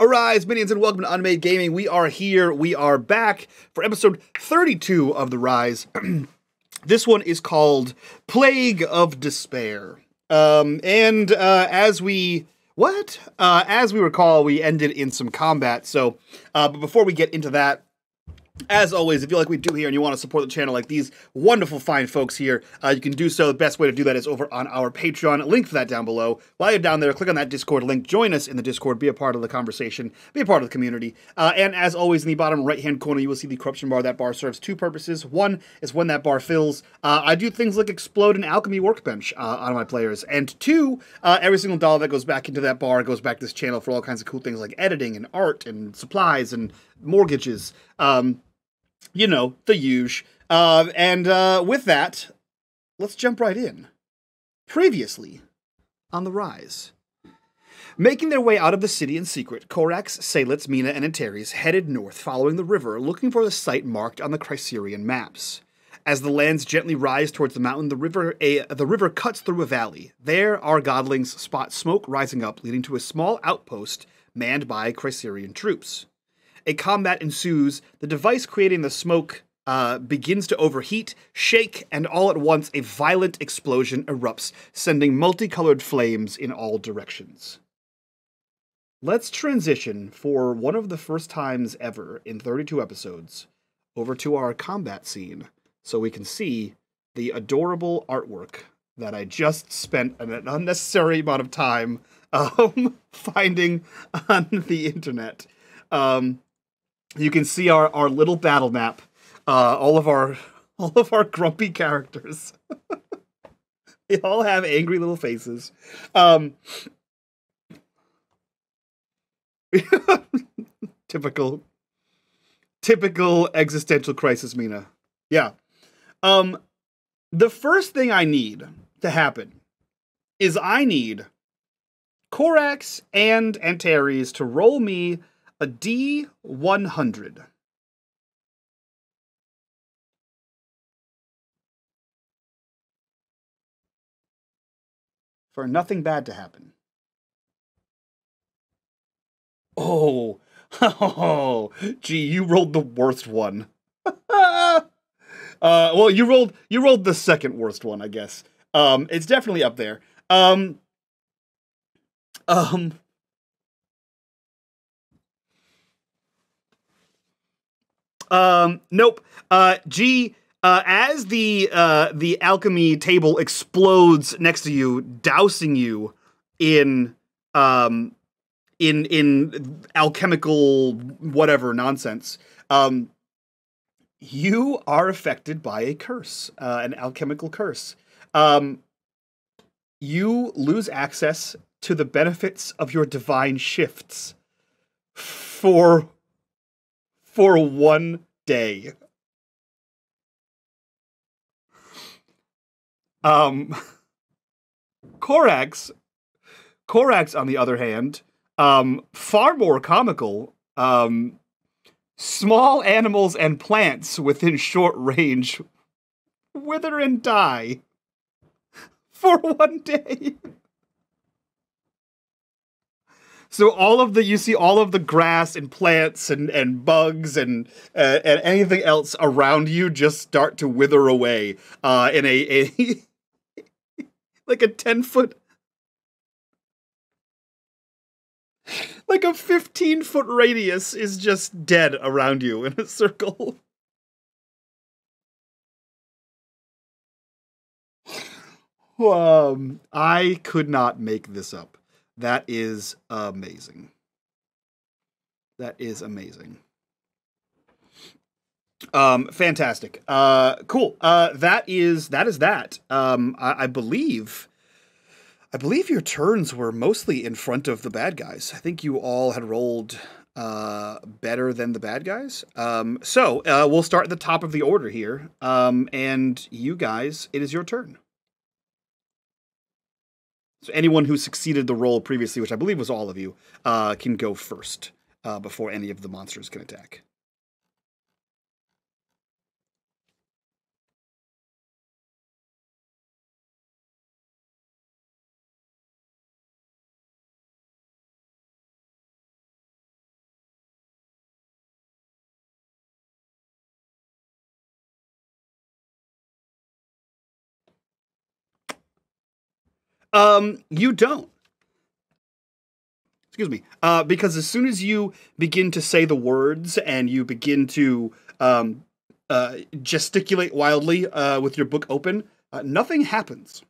Arise, minions, and welcome to Unmade Gaming. We are here. We are back for episode 32 of The Rise. this one is called Plague of Despair. Um, and uh, as we what? Uh, as we recall, we ended in some combat. So, uh, but before we get into that, as always, if you like what we do here and you want to support the channel like these wonderful fine folks here, uh, you can do so. The best way to do that is over on our Patreon. Link for that down below. While you're down there, click on that Discord link. Join us in the Discord. Be a part of the conversation. Be a part of the community. Uh, and as always, in the bottom right-hand corner, you will see the corruption bar. That bar serves two purposes. One is when that bar fills. Uh, I do things like explode an alchemy workbench uh, on my players. And two, uh, every single dollar that goes back into that bar goes back to this channel for all kinds of cool things like editing and art and supplies and mortgages. Um, you know, the huge. Uh, and uh, with that, let's jump right in. Previously, on the rise. Making their way out of the city in secret, Corrax, Seydlitz, Mina, and Antares headed north following the river, looking for the site marked on the Chryserian maps. As the lands gently rise towards the mountain, the river a, the river cuts through a valley. There, our godlings spot smoke rising up, leading to a small outpost manned by Chryserian troops. A combat ensues. The device creating the smoke uh, begins to overheat, shake, and all at once a violent explosion erupts, sending multicolored flames in all directions. Let's transition for one of the first times ever in 32 episodes over to our combat scene so we can see the adorable artwork that I just spent an unnecessary amount of time um, finding on the internet. Um, you can see our, our little battle map, uh, all of our all of our grumpy characters. they all have angry little faces. Um, typical, typical existential crisis, Mina. Yeah. Um, the first thing I need to happen is I need Corrax and Antares to roll me a D100. For nothing bad to happen. Oh, oh, gee, you rolled the worst one. uh, well, you rolled you rolled the second worst one, I guess. Um, it's definitely up there. Um, um, Um, nope. Uh, G. Uh, as the uh, the alchemy table explodes next to you, dousing you in um, in in alchemical whatever nonsense, um, you are affected by a curse, uh, an alchemical curse. Um, you lose access to the benefits of your divine shifts for for one day. Um, Corrax, Corrax, on the other hand, um, far more comical. Um, small animals and plants within short range wither and die for one day. So all of the you see all of the grass and plants and and bugs and uh, and anything else around you just start to wither away uh, in a, a like a ten foot like a 15 foot radius is just dead around you in a circle. um, I could not make this up. That is amazing. That is amazing. Um, fantastic. Uh, cool. Uh, that is that is that. Um, I, I believe. I believe your turns were mostly in front of the bad guys. I think you all had rolled uh, better than the bad guys. Um, so uh, we'll start at the top of the order here. Um, and you guys, it is your turn. So anyone who succeeded the roll previously, which I believe was all of you, uh, can go first uh, before any of the monsters can attack. Um, you don't. Excuse me. Uh, because as soon as you begin to say the words and you begin to um, uh, gesticulate wildly uh, with your book open, uh, nothing happens.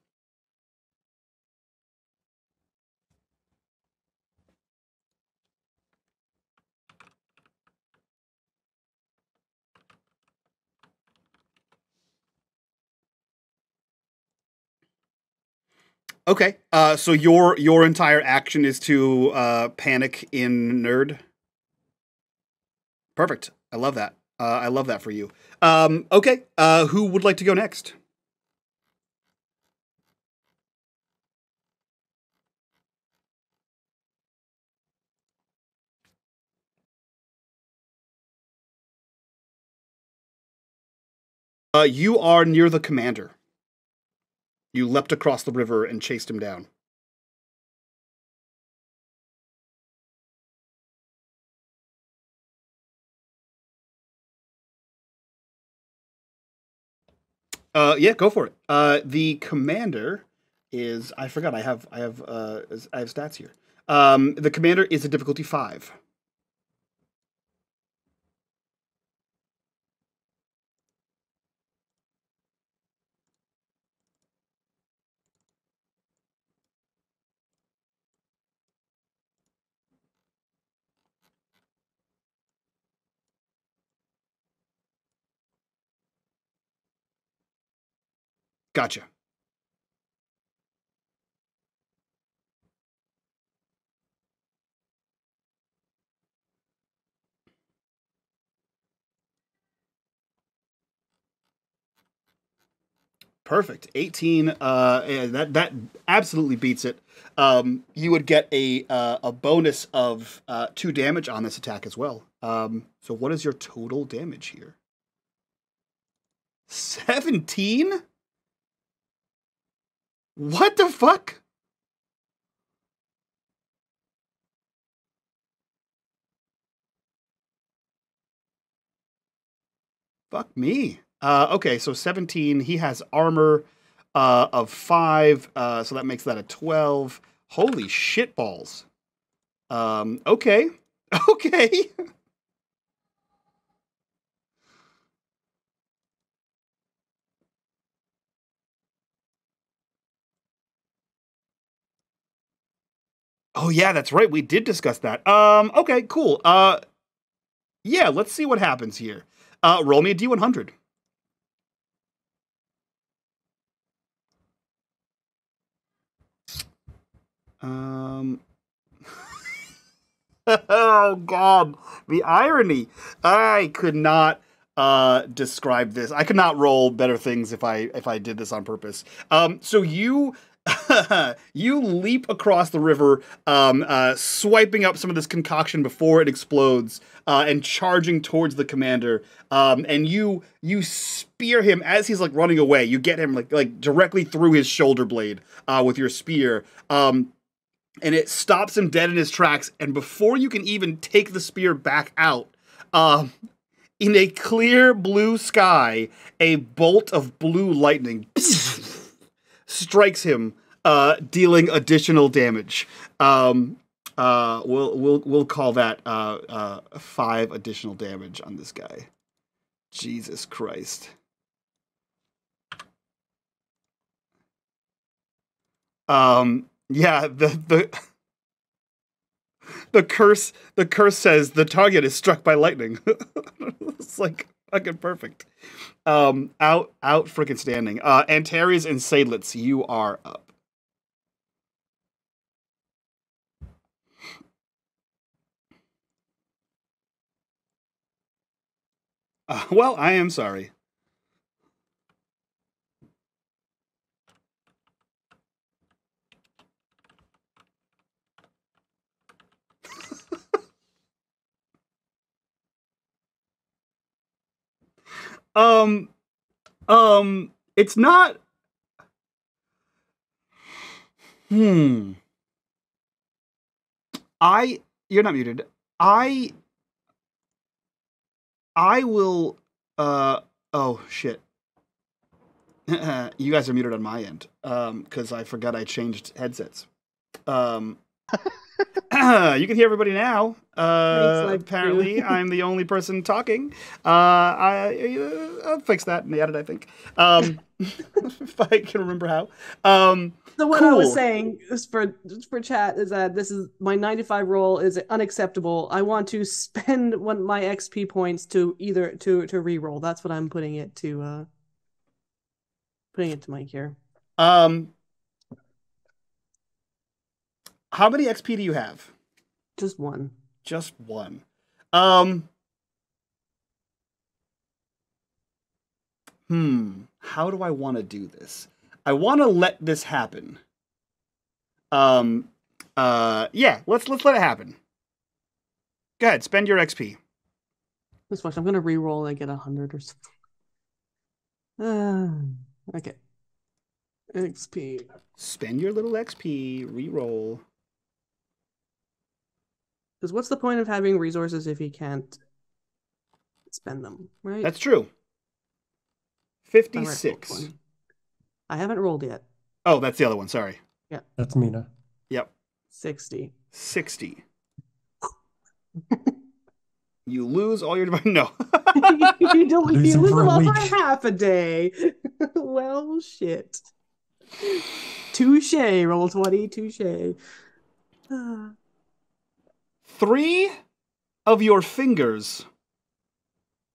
Okay. Uh, so your your entire action is to uh, panic in nerd. Perfect. I love that. Uh, I love that for you. Um, okay. Uh, who would like to go next? Uh, you are near the commander. You leapt across the river and chased him down. Uh, yeah, go for it. Uh, the commander is I forgot I have I have uh I have stats here. Um, the commander is a difficulty five. Gotcha. Perfect. 18 uh that that absolutely beats it. Um you would get a uh, a bonus of uh 2 damage on this attack as well. Um so what is your total damage here? 17? What the fuck? Fuck me. Uh, okay, so 17. He has armor uh, of 5, uh, so that makes that a 12. Holy shit balls. Um, okay. Okay. Oh yeah, that's right. We did discuss that. Um, okay, cool. Uh, yeah, let's see what happens here. Uh, roll me a d100. Um. oh God, the irony! I could not uh describe this. I could not roll better things if I if I did this on purpose. Um, so you you leap across the river, um, uh, swiping up some of this concoction before it explodes, uh, and charging towards the commander. Um, and you you spear him as he's like running away. You get him like like directly through his shoulder blade uh, with your spear. Um, and it stops him dead in his tracks. And before you can even take the spear back out, um, in a clear blue sky, a bolt of blue lightning strikes him, uh, dealing additional damage. Um, uh, we'll we'll we'll call that uh, uh, five additional damage on this guy. Jesus Christ. Um, yeah, the the the curse the curse says the target is struck by lightning. it's like fucking perfect. Um, out out freaking standing. Uh, Antares and Seydlitz, you are up. Uh, well, I am sorry. Um um it's not hmm i you're not muted i i will uh oh shit you guys are muted on my end Um. because I forgot I changed headsets. Um, you can hear everybody now. Uh, like, apparently. I'm the only person talking. Uh, I, uh, I'll fix that in the edit, I think. Um, if I can remember how. Um, So what I was saying for for chat is that this is my 95 roll is unacceptable. I want to spend one my XP points to either to to re-roll. That's what I'm putting it to uh putting it to Mike here. um, how many XP do you have? Just one. Just one. Um. Hmm. How do I want to do this? I want to let this happen. Um. Uh. Yeah. Let's let's let it happen. Go ahead. Spend your XP. This watch. I'm gonna re-roll and I get a hundred or something. Uh, okay. XP. Spend your little XP. Reroll. Because what's the point of having resources if you can't spend them, right? That's true. Fifty-six. I haven't rolled yet. Oh, that's the other one. Sorry. Yeah. That's Mina. Yep. 60. 60. you lose all your divine. No. you don't Lose you them lose for them all for week. half a day. well, shit. Touche, roll 20, touche. Ah. Three of your fingers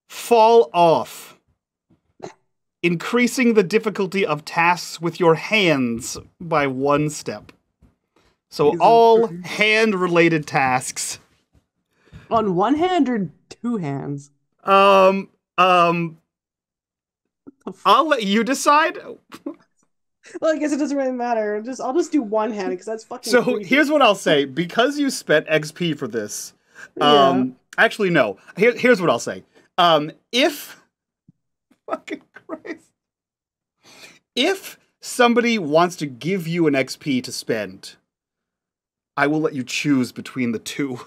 fall off, increasing the difficulty of tasks with your hands by one step. So Jesus all Christ. hand-related tasks. On one hand or two hands? Um, um, I'll let you decide. Well, I guess it doesn't really matter. Just I'll just do one hand because that's fucking. So creepy. here's what I'll say: because you spent XP for this, um, actually no. Here, here's what I'll say: um, if fucking Christ, if somebody wants to give you an XP to spend, I will let you choose between the two.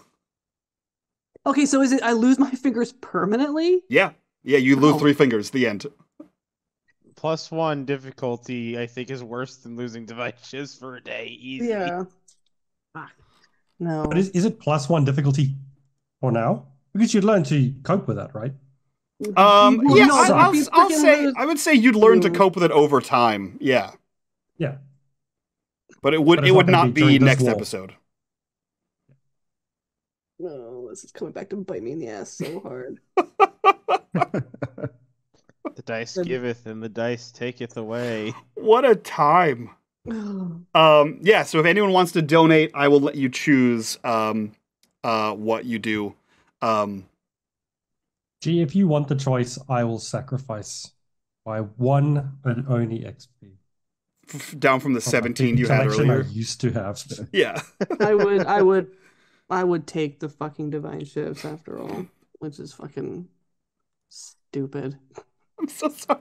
Okay, so is it I lose my fingers permanently? Yeah, yeah. You lose Oh. three fingers. The end. Plus one difficulty, I think, is worse than losing divine shifts for a day. Easy. Yeah. Fuck. No. But is, is it plus one difficulty for now? Because you'd learn to cope with that, right? Um, Well, yeah, no, I, if I'll, I'll say I would say you'd learn to cope with it over time. Yeah, Yeah. but it would But it would not be be next war. episode. No, this is coming back to bite me in the ass so hard. The dice Then- giveth and the dice taketh away. What a time. Um, yeah, so if anyone wants to donate, I will let you choose um, uh, what you do. Um, Gee, if you want the choice, I will sacrifice by one and only XP. down from the from 17 you had collection earlier. I used to have. Yeah. I would, I would, I would take the fucking divine shifts after all, which is fucking stupid. I'm so sorry.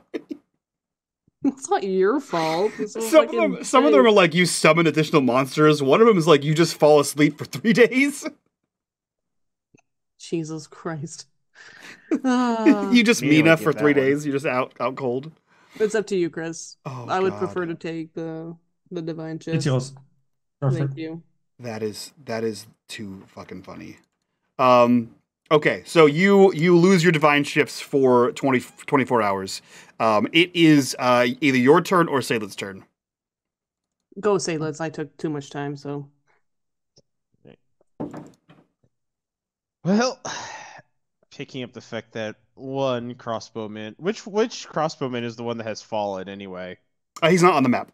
It's not your fault. Some of them, some of them are like you summon additional monsters. One of them is like you just fall asleep for three days. Jesus Christ. Ah, you just Mina Mina for three that one. days. You're just out out cold. it's up to you, Chris. Oh, I would God. prefer to take the the divine It's yours. Go for Thank you. That is that is too fucking funny. Um okay, so you you lose your divine shifts for 20 24 hours. Um it is uh either your turn or Saylet's turn. Go say let's. I took too much time, so Well, picking up the fact that one crossbowman, which which crossbowman is the one that has fallen anyway? Uh, he's not on the map.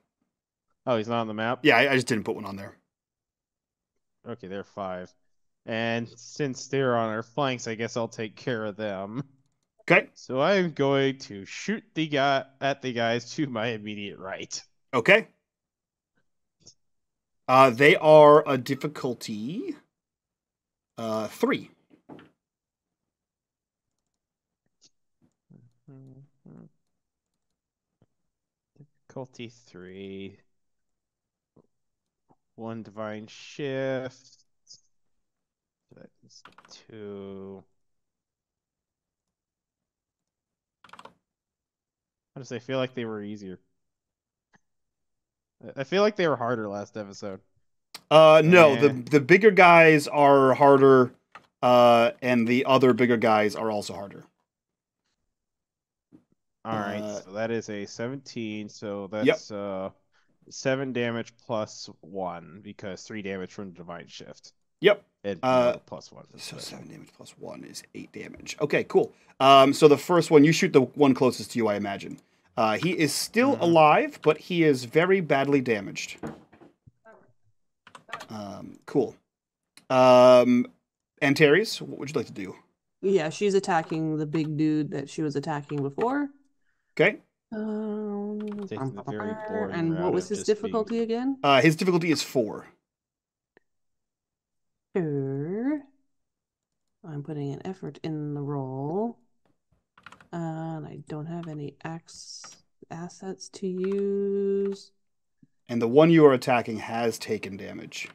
Oh, he's not on the map. Yeah, I, I just didn't put one on there. Okay, there are five. And since they're on our flanks, I guess I'll take care of them. Okay. So I'm going to shoot the guy at the guys to my immediate right. Okay. Uh they are a difficulty uh 3. Difficulty three. One divine shift. That is two. I just I feel like they were easier. I- feel like they were harder last episode. Uh, no, the the bigger guys are harder, uh, and the other bigger guys are also harder. All right, Uh, so that is a 17. So Yep. that's uh seven damage plus one because three damage from divine shift. Yep. And Uh, no, plus one. So the- seven damage plus one is eight damage. Okay, cool. Um, so the first one, you shoot the one closest to you, I imagine. Uh, he is still Mhm. alive, but he is very badly damaged. Um, cool. Um, Antares, what would you like to do? Yeah, she's attacking the big dude that she was attacking before. Okay. Um, Taking the very boring and what was his just being- difficulty again? Uh, his difficulty is four. Sure. I'm putting an effort in the roll. And I don't have any ax assets to use. And the one you are attacking has taken damage.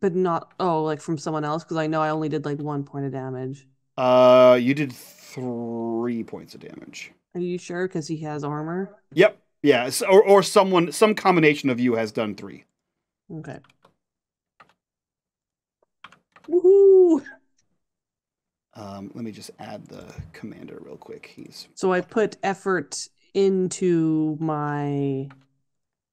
But not oh, like from someone else, because I know I only did like one point of damage. Uh, you did three points of damage. Are you sure? Because he has armor. Yep. Yeah. s- Or, or someone, some combination of you has done three. Okay. Woohoo! Um, let me just add the commander real quick. He's So I put effort into my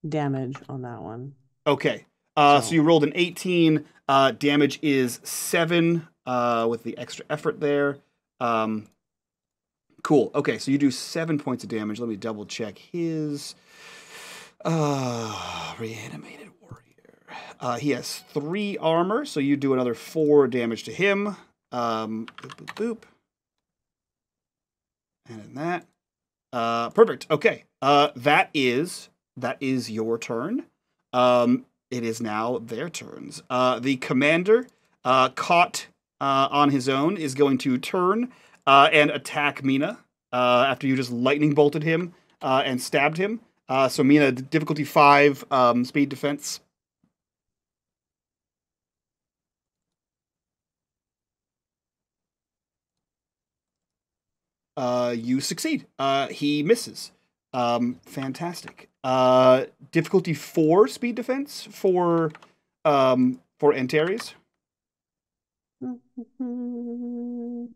damage on that one. okay. Uh, so So- you rolled an 18. Uh, damage is seven. Uh, with the extra effort there. Um, cool. Okay, so you do seven points of damage. Let me double check his. Uh, reanimated. Uh, he has three armor, so you do another four damage to him. Um, boop, boop, boop. And in that. Uh, perfect. Okay. Uh, that is that is your turn. Um, it is now their turns. Uh, the commander, uh, caught uh, on his own, is going to turn uh, and attack Mina uh, after you just lightning bolted him uh, and stabbed him. Uh, so Mina, difficulty five, um, speed defense. Uh, you succeed. Uh, he misses. Um, fantastic. Uh, difficulty four speed defense for um for Antares.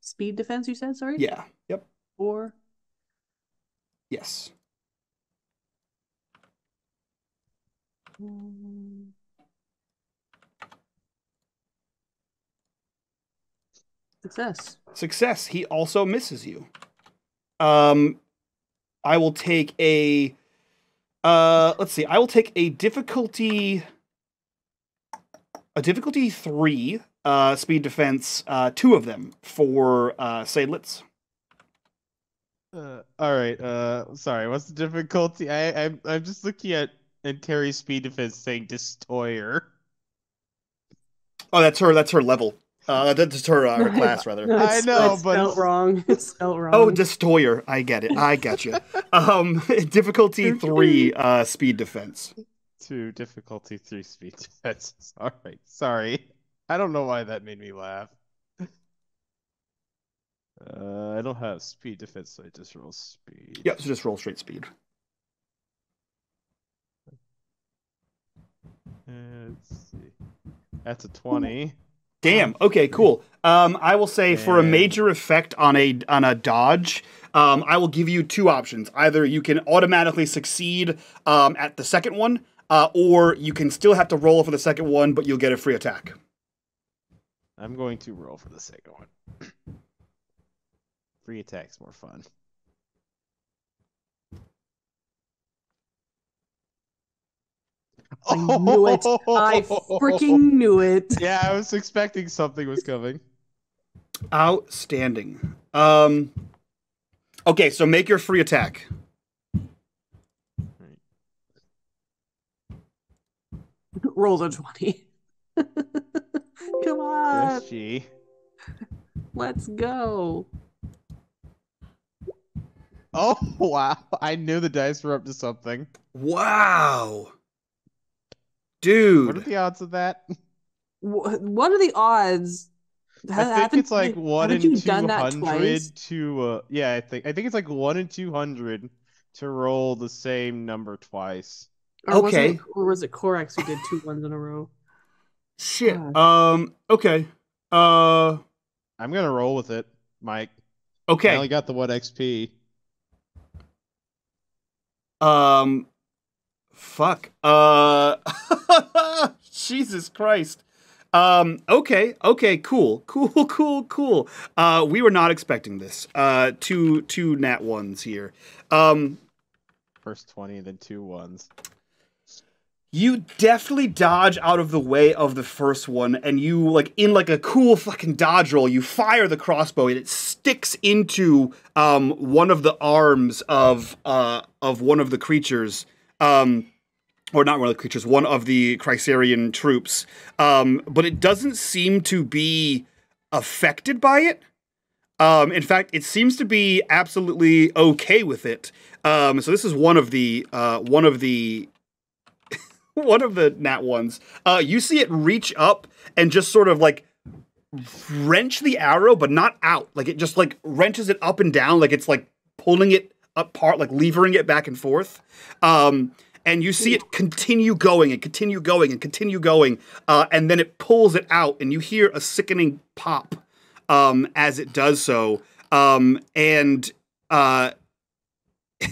Speed defense, you said? Sorry? Yeah. Yep. Or Yes. Mm. Success. Success. He also misses you. Um, I will take a. Uh, let's see. I will take a difficulty. A difficulty three. Uh, speed defense. Uh, two of them for uh, Seydlitz. Uh, all right. Uh, sorry. What's the difficulty? I I'm I'm just looking at Antares' speed defense saying destroyer. Oh, that's her. That's her level. Uh, that's her, uh, her class rather. No, I know, it's but spelled wrong. It's spelled wrong. Oh, destroyer. I get it. I got you. Um, difficulty three. Uh, speed defense. Two difficulty three speed defense. All right. Sorry. I don't know why that made me laugh. Uh, I don't have speed defense, so I just roll speed. Yep. So just roll straight speed. Uh, let's see. That's a twenty. Damn. Okay. Cool. Um, I will say for a major effect on a on a dodge, um, I will give you two options. Either you can automatically succeed um, at the second one, uh, or you can still have to roll for the second one, but you'll get a free attack. I'm going to roll for the second one. Free attack's more fun. I knew it. I freaking knew it. Yeah, I was expecting something was coming. Outstanding. Um, okay. So make your free attack. Rolls a 20. Come on. Yes, G. Let's go. Oh wow! I knew the dice were up to something. Wow. What are the odds of that? What are the odds? I think it's like one in haven't you two done that hundred twice? to uh, yeah. I think I think it's like one in two hundred to roll the same number twice. Or was it- Okay. or was it Corrax who did two ones in a row? Shit. God. Um. Okay. Uh. I'm gonna roll with it, Mike. Okay. I only got the one XP. Um. Fuck. Uh. Jesus Christ. Um. Okay. Okay. Cool. Cool. Cool. Cool. Uh. We were not expecting this. Uh. Two. Two nat ones here. Um. First twenty, then two ones. You definitely dodge out of the way of the first one, and you like in like a cool fucking dodge roll. You fire the crossbow, and it sticks into um one of the arms of uh of one of the creatures, um, or not one of the creatures, one of the Chrysarian troops. Um, but it doesn't seem to be affected by it. Um, in fact, it seems to be absolutely okay with it. Um, so this is one of the uh one of the one of the nat ones. Uh, you see it reach up and just sort of like wrench the arrow, but not out. Like it just like wrenches it up and down, like it's like pulling it apart, like levering it back and forth. Um, and you see it continue going and continue going and continue going, uh, and then it pulls it out, and you hear a sickening pop um, as it does so. Um, and uh,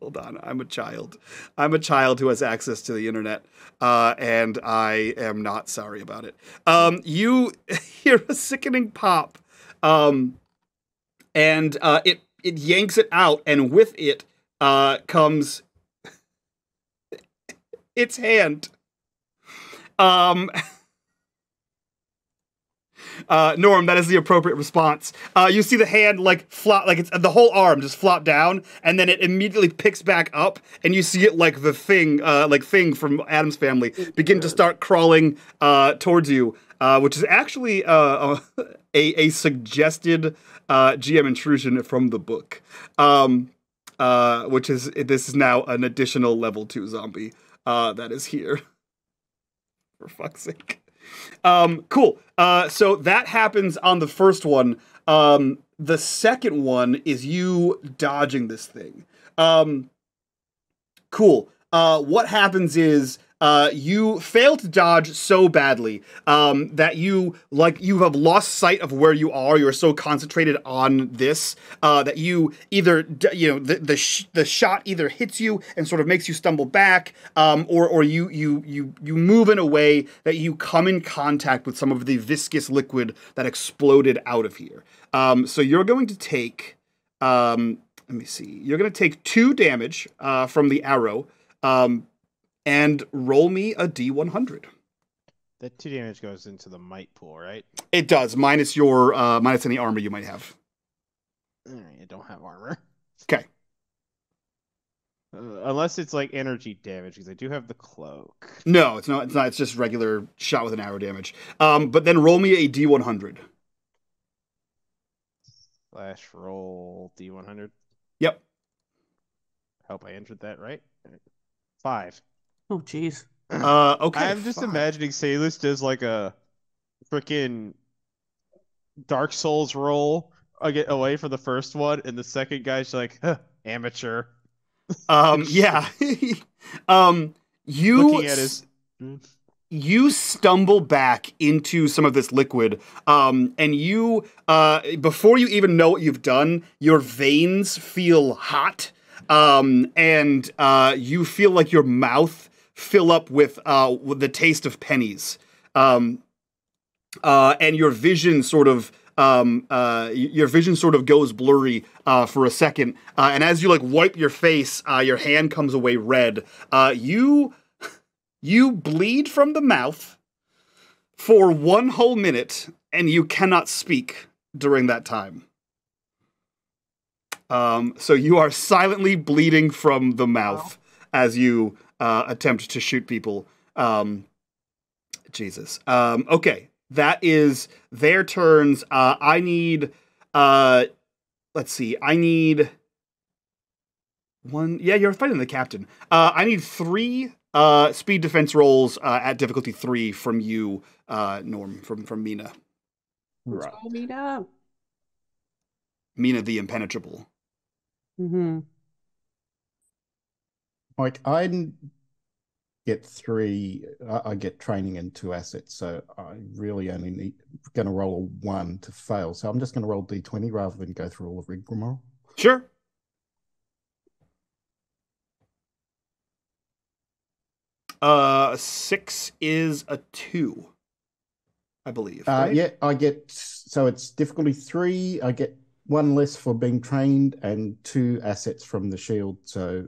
hold on, I'm a child. I'm a child who has access to the internet, uh, and I am not sorry about it. Um, you hear a sickening pop, um, and uh, it it yanks it out, and with it uh, comes its hand. Um. Uh, Norm, that is the appropriate response. Uh, you see the hand like flop, like it's the whole arm just flop down, and then it immediately picks back up, and you see it like the thing, uh, like thing from Addams family, begin to start crawling uh, towards you, uh, which is actually uh, a a suggested uh, GM intrusion from the book, um, uh, which is this is now an additional level two zombie uh, that is here. For fuck's sake. Um, cool. Uh, so that happens on the first one. Um, the second one is you dodging this thing. Um, cool. What happens is uh, you fail to dodge so badly um, that you like you have lost sight of where you are. You are so concentrated on this uh, that you either you know the the, sh- the shot either hits you and sort of makes you stumble back, um, or or you you you you move in a way that you come in contact with some of the viscous liquid that exploded out of here. Um, so you're going to take. Um, let me see. You're going to take two damage uh, from the arrow. Um, and roll me a d100. That two damage goes into the might pool, right? It does, minus your uh, minus any armor you might have. Alright, I don't have armor. 'Kay. Uh, unless it's like energy damage, because I do have the cloak. No, it's not. It's not. It's just regular shot with an arrow damage. Um, but then roll me a d100. Slash roll D100. Yep. Hope I entered that right. Five. Oh, jeez. Uh, okay. I'm just fine. imagining Seydlitz does like a freaking Dark Souls roll I get away from the first one, and the second guy's like, huh, amateur. Um, yeah. um, you Looking at his. you stumble back into some of this liquid um, and you uh, before you even know what you've done your veins feel hot um, and uh, you feel like your mouth fill up with, uh, with the taste of pennies. Um, uh, and your vision sort of um, uh, your vision sort of goes blurry uh, for a second. Uh, and as you like wipe your face uh, your hand comes away red. Uh, you you bleed from the mouth for one whole minute, and you cannot speak during that time. Um, so you are silently bleeding from the mouth as you uh, attempt to shoot people. Um, Jesus. Um, okay, that is their turns. Uh, I need. Uh, let's see. I need one. Yeah, you're fighting the captain. Uh, I need three uh, speed defense rolls uh, at difficulty three from you, uh, Norm, from from Mina. Let's go meet up. Mina the impenetrable. hmm Like I get three, I, I get training and two assets, so I really only need going to roll a one to fail. So I'm just going to roll d20 rather than go through all of rigmarole. Sure. Uh, six is a two, I believe. Uh, right? yeah, I get so it's difficulty three. I get one less for being trained and two assets from the shield. So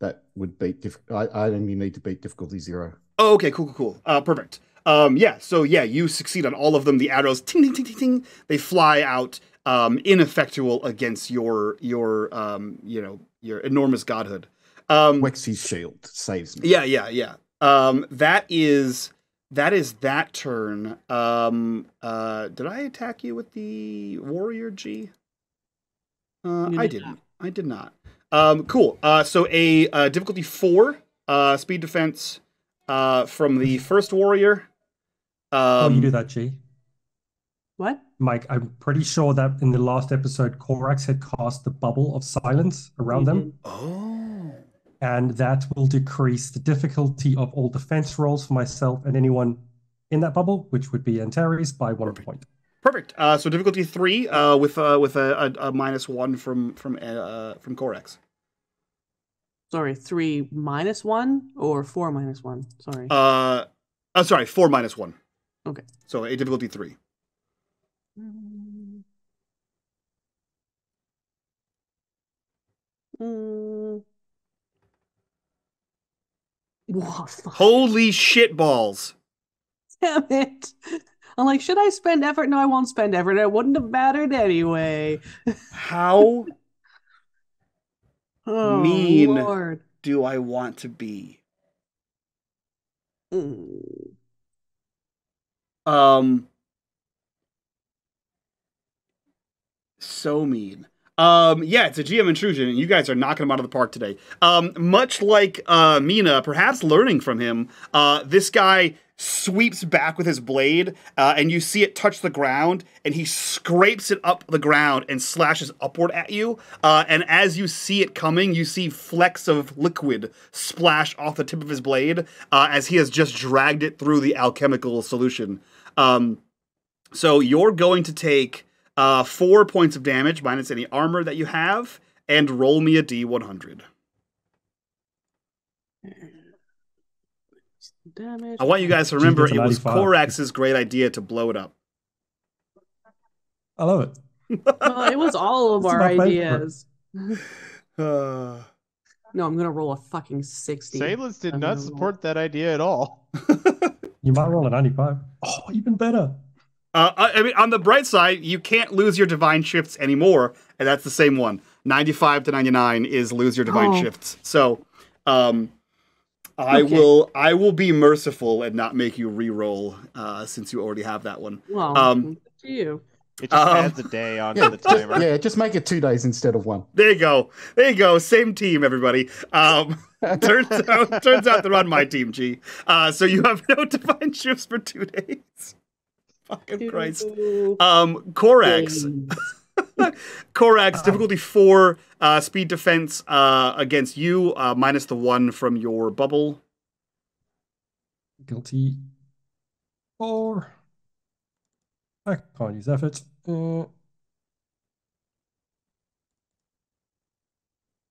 that would beat. Diff- I, I only need to beat difficulty zero. Oh, okay, cool, cool, cool. Uh, perfect. Um, yeah, so yeah, you succeed on all of them. The arrows, ting, ting, ting, ting, ting, they fly out, um, ineffectual against your your um, you know, your enormous godhood. Um, Wexy's shield saves me. yeah, yeah, yeah. Um, that is that is that turn. Um, uh, did I attack you with the warrior G? Uh, You I did didn't. I did not. Um, cool. Uh, so a uh, difficulty four, uh, speed defense, uh, from the first warrior. Um, oh, you do that, G. What? Mike, I'm pretty sure that in the last episode, Corrax had cast the bubble of silence around You them. Oh. and that will decrease the difficulty of all defense rolls for myself and anyone in that bubble, which would be Antares, by one Perfect. point. Perfect. Uh, so difficulty three, uh, with uh, with a, a, a minus one from from uh, from Corrax. Sorry, three minus one or four minus one. Sorry. Uh, oh, sorry, four minus one. Okay. So a difficulty three. Mm. Mm. Whoa. Holy shit balls! Damn it. I'm like, should I spend effort? No, I won't spend effort. It wouldn't have mattered anyway. How Oh, Mean. Lord. do I want to be? Mm. Um, so mean. Um, yeah, it's a GM intrusion, and you guys are knocking him out of the park today. Um, much like uh, Mina, perhaps learning from him, uh, this guy sweeps back with his blade, uh, and you see it touch the ground, and he scrapes it up the ground and slashes upward at you. Uh, and as you see it coming, you see flecks of liquid splash off the tip of his blade uh, as he has just dragged it through the alchemical solution. Um, so you're going to take uh, four points of damage minus any armor that you have, and roll me a d100. Damage. I want you guys to remember it was Corrax's great idea to blow it up. I love it. Well, it was all of It's our ideas. Uh, No, I'm gonna roll a fucking 60. Salins did I'm not gonna roll. support that idea at all. You might roll a 95. Oh, even better. Uh, I I mean, on the bright side, you can't lose your divine shifts anymore, and that's the same one. 95 to 99 is lose your divine Oh. shifts. So, um, I Okay. will I will be merciful and not make you re-roll uh, since you already have that one. Well, Um, to you. It just Um, adds a day onto Yeah, the timer. yeah, just make it two days instead of one. There you go. There you go. Same team, everybody. Um, turns out turns out they're on my team, G. Uh, so you have no divine shifts for two days. Fucking Christ. Two Um, Corrax. Corrax, difficulty four, uh, speed defense uh, against you, uh, minus the one from your bubble. Guilty. Or. I can't use effort. Uh,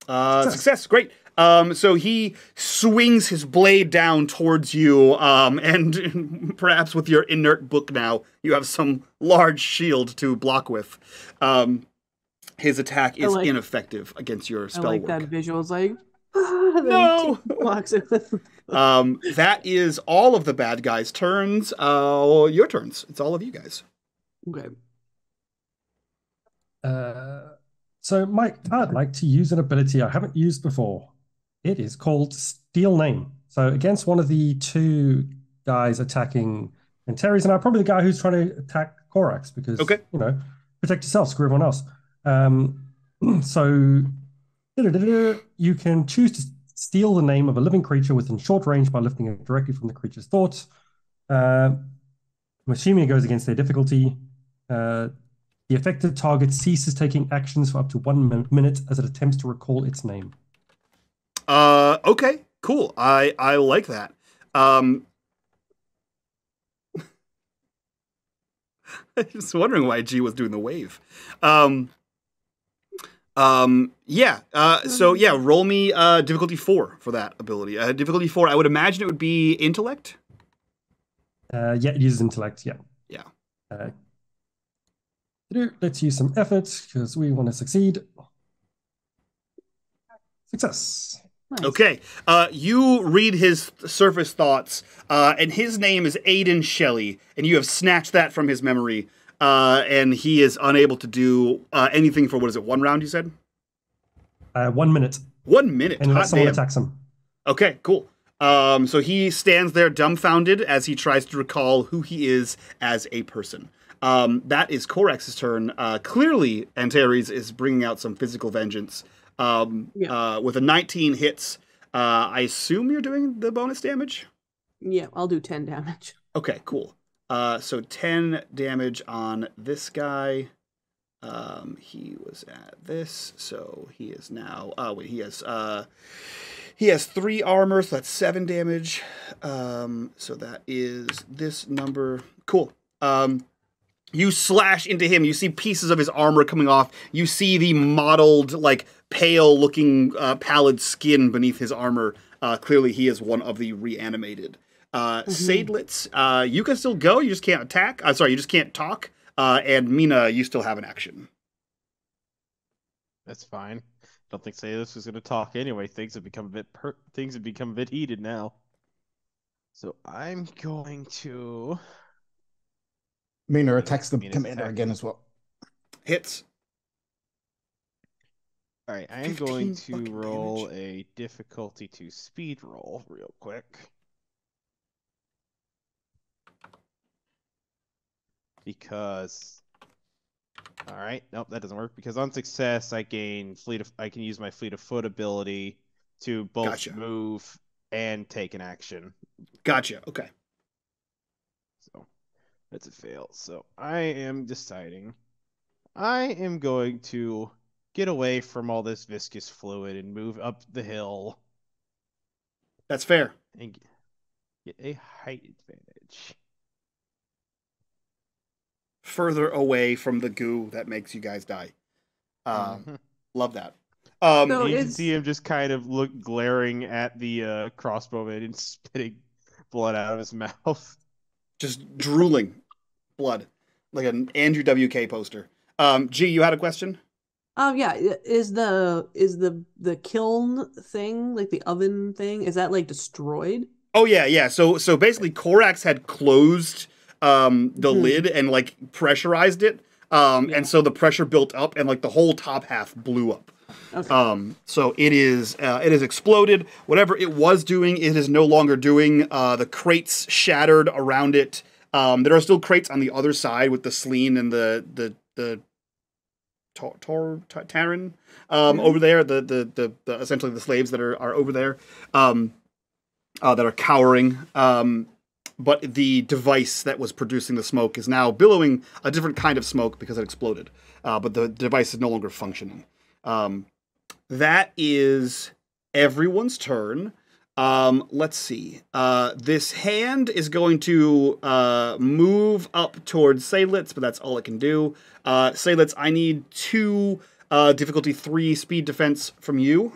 Uh, Success. success, great. Um, so he swings his blade down towards you, um, and perhaps with your inert book now, you have some large shield to block with. Um, his attack is like- ineffective against your I spell like work. that visual. It's like, No. he walks it with Um, that is all of the bad guys' turns. Uh, your turns. It's all of you guys. Okay. uh, so, Mike, I'd like to use an ability I haven't used before. It is called Steal Name. So, against one of the two guys attacking Antares, and I'm probably the guy who's trying to attack Corrax because, Okay. you know, protect yourself, screw everyone else. Um, so, you can choose to steal the name of a living creature within short range by lifting it directly from the creature's thoughts. Uh, I'm assuming it goes against their difficulty. Uh, The affected target ceases taking actions for up to one min- minute as it attempts to recall its name. Uh, okay, cool. I I like that. Um, I was wondering why G was doing the wave. Um, um, yeah. Uh, so yeah, roll me uh difficulty four for that ability. Uh, difficulty four. I would imagine it would be intellect. Uh, yeah, it uses intellect. Yeah. Yeah. Uh, let's use some effort because we want to succeed. Success. Nice. Okay. Uh, you read his surface thoughts, uh, and his name is Aiden Shelley, and you have snatched that from his memory, uh, and he is unable to do uh, anything for what is it? One round, you said? Uh, one minute, One minute. and Hot someone damn. attacks him. Okay, cool. Um, so he stands there dumbfounded as he tries to recall who he is as a person. Um, that is Corrax's turn. Uh, clearly, Antares is bringing out some physical vengeance. Um, Yeah. uh, with a 19 hits, uh, I assume you're doing the bonus damage? Yeah, I'll do 10 damage. Okay, cool. Uh, so 10 damage on this guy. Um, he was at this, so he is now. Oh wait, he has. Uh, he has three armor, so that's seven damage. Um, so that is this number. Cool. Um, you slash into him. You see pieces of his armor coming off. You see the mottled, like pale looking, uh, pallid skin beneath his armor. Uh, clearly, he is one of the reanimated. Uh, Seydlitz, uh, you can still go. You just can't attack. I'm uh, sorry, you just can't talk. Uh, and Mina, you still have an action. That's fine. Don't think Salus was gonna talk anyway. Things have become a bit per- things have become a bit heated now. So I'm going to Mina attacks the Mina's commander attacking. again as well. Hits. All right. I am going to roll damage. a difficulty to speed roll real quick. Because all right, nope, that doesn't work. Because on success, I gain fleet of I can use my fleet of foot ability to both Gotcha. move and take an action. Gotcha. Okay. So that's a fail. So I am deciding I am going to get away from all this viscous fluid and move up the hill That's fair. and get a height advantage. Further away from the goo that makes you guys die. Um, Mhm. Love that. Um, So you can see him just kind of look glaring at the uh, crossbowman and spitting blood out of his mouth. just drooling blood like an Andrew WK poster. Um, G, you had a question? Oh yeah, is the is the the kiln thing, like the oven thing, is that like destroyed? Oh yeah, yeah. So so basically, Corrax had closed um, the Mhm. lid and like pressurized it, um, Yeah. and so the pressure built up and like the whole top half blew up. Okay. Um, so it is uh, it has exploded. Whatever it was doing, it is no longer doing. Uh, the crates shattered around it. Um, there are still crates on the other side with the Sleen and the the the Tor Tor Ta- Taran um, Mhm. over there. The, the the the essentially the slaves that are are over there. Um, uh, that are cowering. Um, but the device that was producing the smoke is now billowing a different kind of smoke because it exploded. Uh, but the device is no longer functioning. Um, that is everyone's turn. Um, let's see. Uh, this hand is going to uh, move up towards Seydlitz, but that's all it can do. Uh, Seydlitz, I need two uh, difficulty three speed defense from you.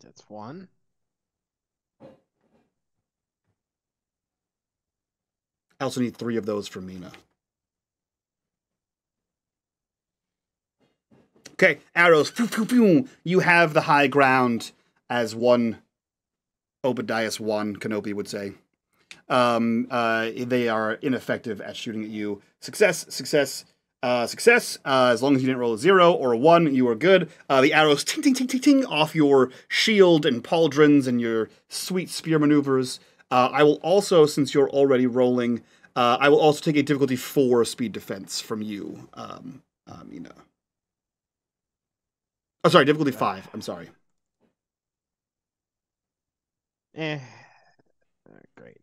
That's one. I also need three of those for Mina. Okay, arrows. You have the high ground, as one Obadias one Kenobi would say. Um, uh, they are ineffective at shooting at you. Success, success, uh, success. Uh, as long as you didn't roll a zero or a one, you are good. Uh, the arrows ting ting ting ting ting off your shield and pauldrons and your sweet spear maneuvers. Uh, I will also, since you're already rolling, uh, I will also take a difficulty four speed defense from you, um, uh, Mina. Oh, sorry, difficulty five. I'm sorry. Eh. Great.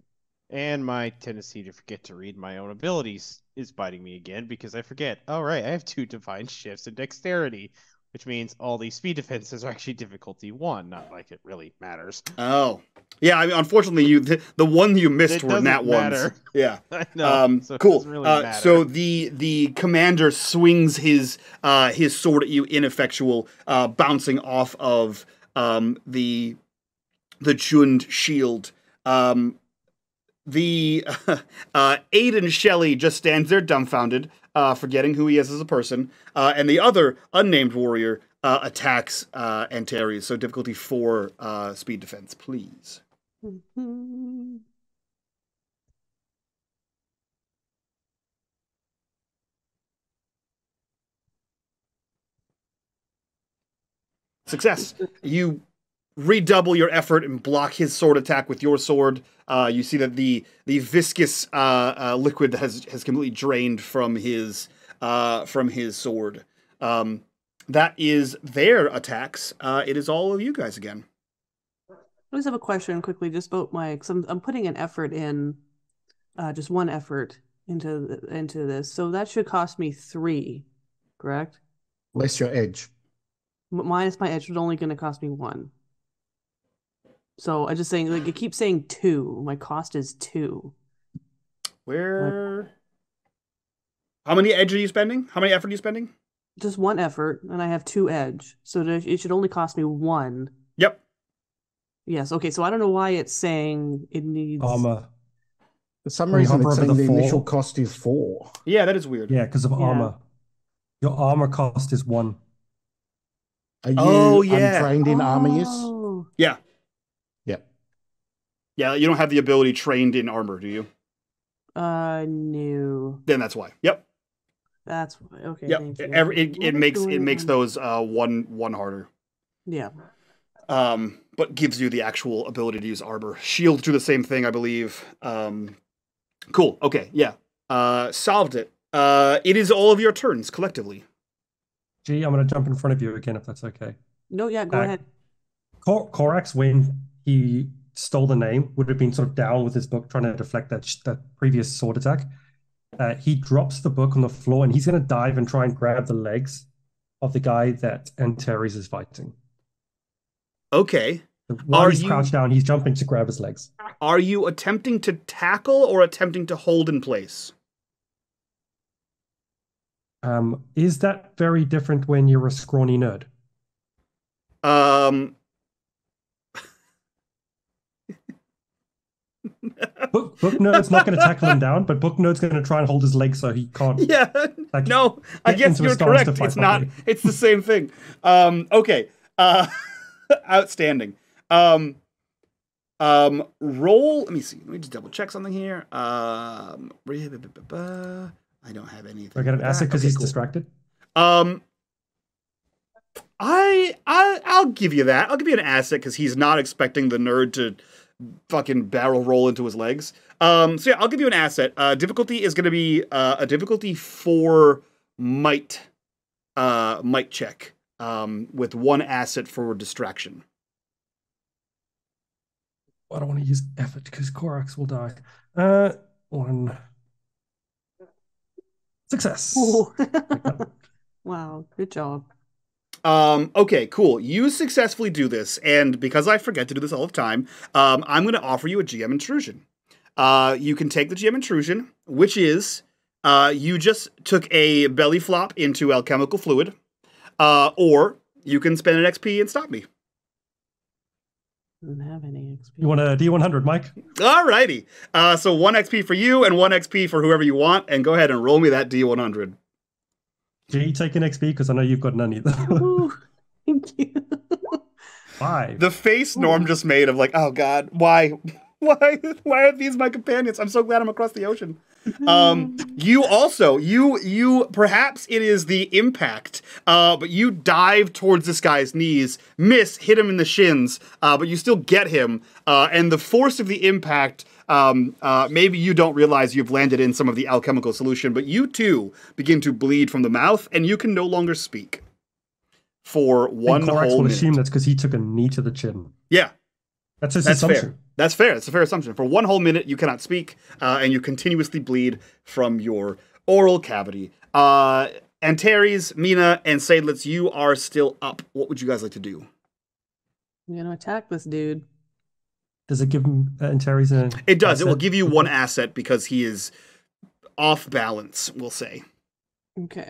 And my tendency to forget to read my own abilities is biting me again because I forget. All right, I have two divine shifts and dexterity, which means all these speed defenses are actually difficulty one. Not like it really matters. Oh, yeah. I mean, unfortunately, you the, the one you missed It were nat ones. Yeah. Know. um, so cool. really uh, so the the commander swings his uh, his sword at you, ineffectual, uh, bouncing off of um, the the Jund shield. Um, the uh, Aiden Shelley just stands there dumbfounded, uh, forgetting who he is as a person, uh, and the other unnamed warrior uh, attacks uh, Antares. So difficulty four, uh, speed defense, please. Success. You redouble your effort and block his sword attack with your sword. Uh, you see that the the viscous uh, uh, liquid has has completely drained from his uh, from his sword. Um, that is their attacks. Uh, it is all of you guys again. I just have a question quickly, just about my. Cause I'm I'm putting an effort in, uh, just one effort into th- into this, so that should cost me three, correct? Less your edge. M- minus my edge, it's only going to cost me one. So I just saying, like it keeps saying two. My cost is two. Where? How many edge are you spending? How many effort are you spending? Just one effort, and I have two edge, so it should only cost me one. Yep. Yes. Okay. So I don't know why it's saying it needs. Um, uh, armor. For some When reason, it's saying the the initial cost is four. Yeah, that is weird. Yeah, because of Yeah. armor. Your armor cost is one. Are oh, you Oh, yeah. untrained in armies? Oh, Yeah. Yep. Yeah, you don't have the ability trained in armor, do you? Uh, no. Then that's why. Yep. That's why. Okay. Yep. thank you. Every, it, What makes it going makes those uh one one harder. Yeah. Um, but gives you the actual ability to use armor. Shield do the same thing, I believe. Um, cool. Okay. Yeah. Uh, solved it. Uh, it is all of your turns collectively. Gee, I'm going to jump in front of you again if that's okay. No. Yeah. Go Uh, ahead. Cor- Corrax, when he stole the name, would have been sort of down with his book, trying to deflect that sh- that previous sword attack. Uh, he drops the book on the floor, and he's going to dive and try and grab the legs of the guy that Antares is fighting. Okay. While Are he's you- crouched down, he's jumping to grab his legs. Are you attempting to tackle or attempting to hold in place? Um, is that very different when you're a scrawny nerd? Um, Book, book nerd's not going to tackle him down, but book nerd's going to try and hold his leg so he can't. yeah. like, No, I guess you're correct. It's not. It's the same thing. Um, okay. Uh, outstanding. Um, um, roll. Let me see. Let me just double check something here. Um, I don't have anything. I get an asset because Okay, he's cool. distracted. Um, I I I'll give you that. I'll give you an asset because he's not expecting the nerd to fucking barrel roll into his legs. Um, so yeah, I'll give you an asset. Uh, difficulty is going to be uh, a difficulty four might uh might check. Um, with one asset for distraction. I don't want to use effort because Corrax will die. Uh, one success. Wow. Good job. Um, okay, cool. You successfully do this, and because I forget to do this all the time, um, I'm going to offer you a GM intrusion. Uh, you can take the GM intrusion, which is uh, you just took a belly flop into alchemical fluid, uh, or you can spend an XP and stop me. Don't have any XP. You want a D100, Mike? Alrighty. Uh, so one XP for you and one XP for whoever you want, and go ahead and roll me that D100. G, take an XP because I know you've got none either. Ooh, thank you. Five. The face Norm just made of like, oh god, why, why, why are these my companions? I'm so glad I'm across the ocean. Um, you also, you, you, perhaps it is the impact, uh, but you dive towards this guy's knees, miss, hit him in the shins, uh, but you still get him, uh, and the force of the impact. Um, uh, maybe you don't realize you've landed in some of the alchemical solution, but you too begin to bleed from the mouth, and you can no longer speak. for one and Corrax whole will minute. assume that's because he took a knee to the chin. Yeah, That's his That's fair. assumption. That's fair. That's a fair assumption. For one whole minute, you cannot speak, uh, and you continuously bleed from your oral cavity. Uh, Antares, Mina, and Seydlitz, you are still up. What would you guys like to do? I'm gonna attack this dude. Does it give him uh, Antares a? It does. It will give you one asset because he is off balance. We'll say Okay.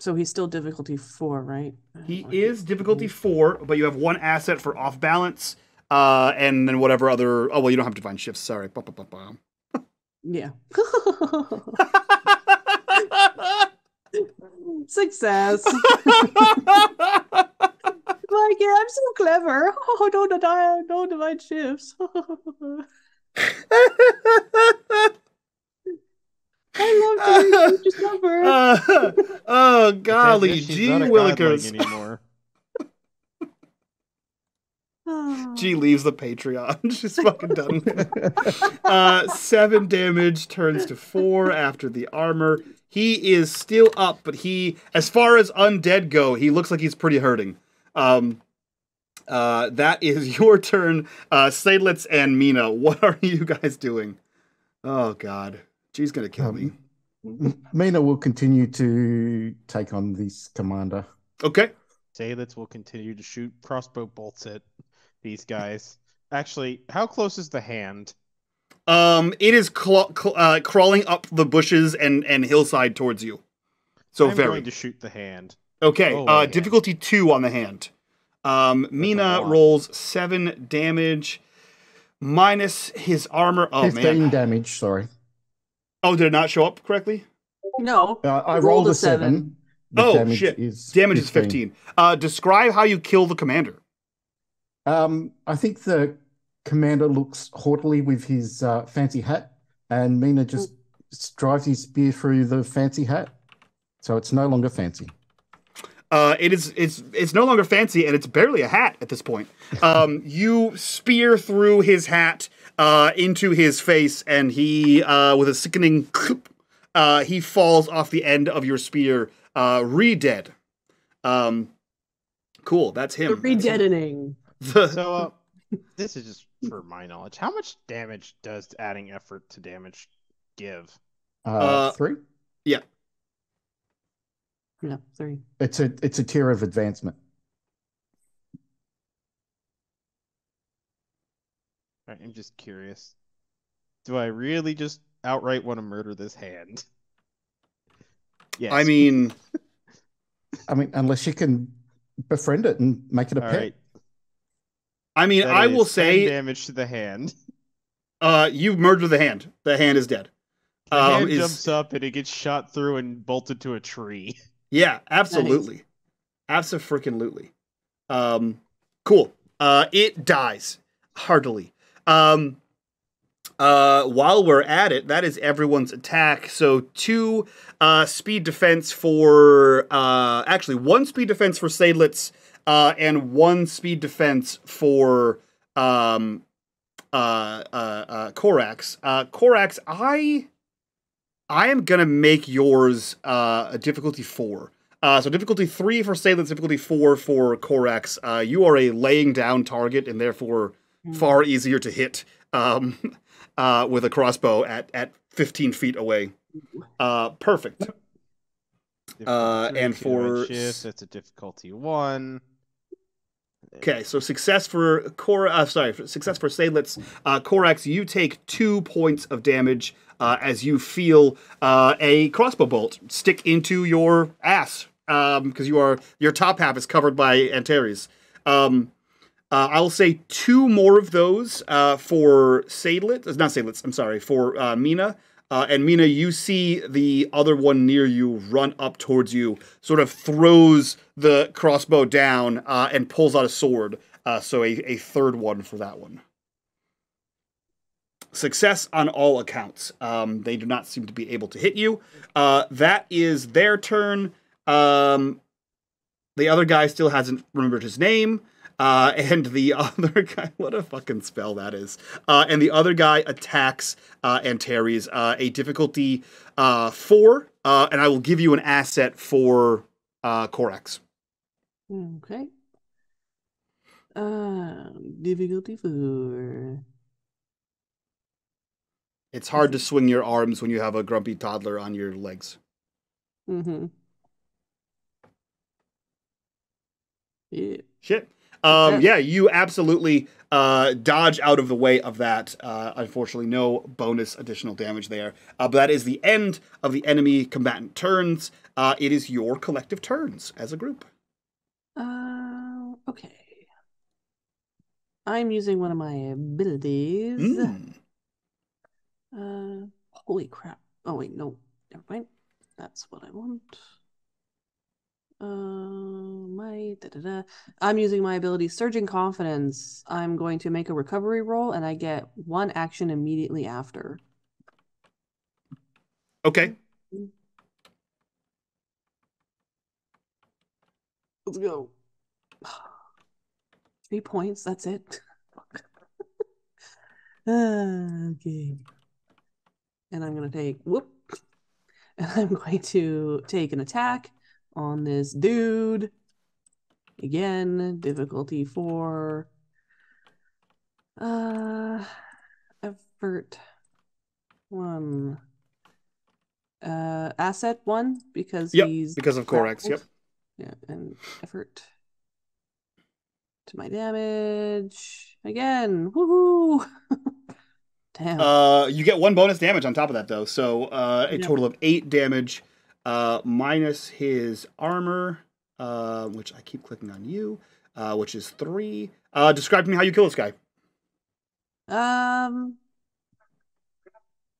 So he's still difficulty four, right? he is difficulty four, but you have one asset for off balance, uh, and then whatever other. Oh well, you don't have to divine shifts. Sorry. Ba, ba, ba, ba. Yeah. Success. like, yeah, I'm so clever. Oh, don't die, don't divide shifts. I love doing future number. Uh, oh golly, She's gee not a willikers. godling anymore. G leaves the Patreon. She's fucking done. uh, seven damage turns to four after the armor. He is still up, but he, as far as undead go, he looks like he's pretty hurting. Um, uh, that is your turn, uh, Seydlitz and Mina. What are you guys doing? Oh God, she's gonna kill me. Mina will continue to take on this commander. Okay. Seydlitz will continue to shoot crossbow bolts at these guys. Actually, how close is the hand? Um, it is cl- cl- uh, crawling up the bushes and and hillside towards you. So I'm very going to shoot the hand. Okay, Oh, uh, difficulty two on the hand. Um, Mina rolls seven damage minus his armor. Oh 15 man! damage, sorry. Oh, did it not show up correctly? no. Uh, I Rolled rolled a a seven. seven. The Oh, damage shit. Is Damage is fifteen. Uh, describe how you kill the commander. Um, I think the commander looks haughtily with his uh, fancy hat, and Mina just drives his spear through the fancy hat. So it's no longer fancy. Uh, it is it's it's no longer fancy and it's barely a hat at this point. Um, you spear through his hat uh, into his face, and he uh, with a sickening, uh, he falls off the end of your spear, uh, re-dead. Um, cool, that's him. The redeadening. So, uh, this is just for my knowledge. How much damage does adding effort to damage give? Uh, Uh, three. Yeah, three. It's a it's a tier of advancement. All right, I'm just curious. Do I really just outright want to murder this hand? Yes. I mean, I mean, unless you can befriend it and make it a All pet. right. I mean, that I will say, damage to the hand. uh, you murder the hand. The hand is dead. The Um, hand is- jumps up and it gets shot through and bolted to a tree. Yeah, absolutely. Absolutely. Um, cool. Uh, it dies heartily. Um, uh, while we're at it, that is everyone's attack. So two uh, speed defense for uh, actually one speed defense for Seydlitz uh, and one speed defense for um, uh, uh, uh, Corrax. Uh, Corrax, I I am gonna make yours uh, a difficulty four. Uh, so difficulty three for Salem, difficulty four for Corrax. Uh, you are a laying down target and therefore far easier to hit um, uh, with a crossbow at, at 15 feet away. Uh, perfect. Uh, and three, two red for shift, s- that's a difficulty one. Okay, so success for Cor. Uh, sorry, success for Seydlitz. Uh, Corrax, you take two points of damage uh, as you feel uh, a crossbow bolt stick into your ass because you are your top half is covered by Antares. Um, uh, I'll say two more of those uh, for Seydlitz. uh, Not Seydlitz. I'm sorry for uh, Mina. Uh, and Mina, you see the other one near you run up towards you, sort of throws the crossbow down and pulls out a sword. So a, a third one for that one. Success on all accounts. Um, they do not seem to be able to hit you. Uh, that is their turn. Um, the other guy still hasn't remembered his name. Uh, and the other guy, what a fucking spell that is. Uh, and the other guy attacks uh, Antares, uh, a difficulty uh, four, and I will give you an asset for Corrax. Okay. Difficulty four. It's hard to swing your arms when you have a grumpy toddler on your legs. Mm-hmm. Yeah. Shit. Um, yeah, you absolutely uh, dodge out of the way of that. Uh, unfortunately, no bonus additional damage there. Uh, but that is the end of the enemy combatant turns. Uh, it is your collective turns as a group. Uh, okay. I'm using one of my abilities. Mm. Uh, holy crap. Oh, wait, no. Never mind. That's what I want. Uh, my da da da. I'm using my ability Surging Confidence. I'm going to make a recovery roll, and I get one action immediately after. Okay. Let's go. Three points, that's it. Okay. And I'm gonna take whoop. And I'm going to take an attack on this dude. Again, difficulty four. Uh effort one. Uh asset one because Yep, he's because of Corrax. Yep. Yeah, and effort to my damage again. Woohoo! Damn. Uh, you get one bonus damage on top of that, though. So uh, a Yeah. total of eight damage uh, minus his armor, uh, which I keep clicking on you, uh, which is three. Uh, describe to me how you kill this guy. um,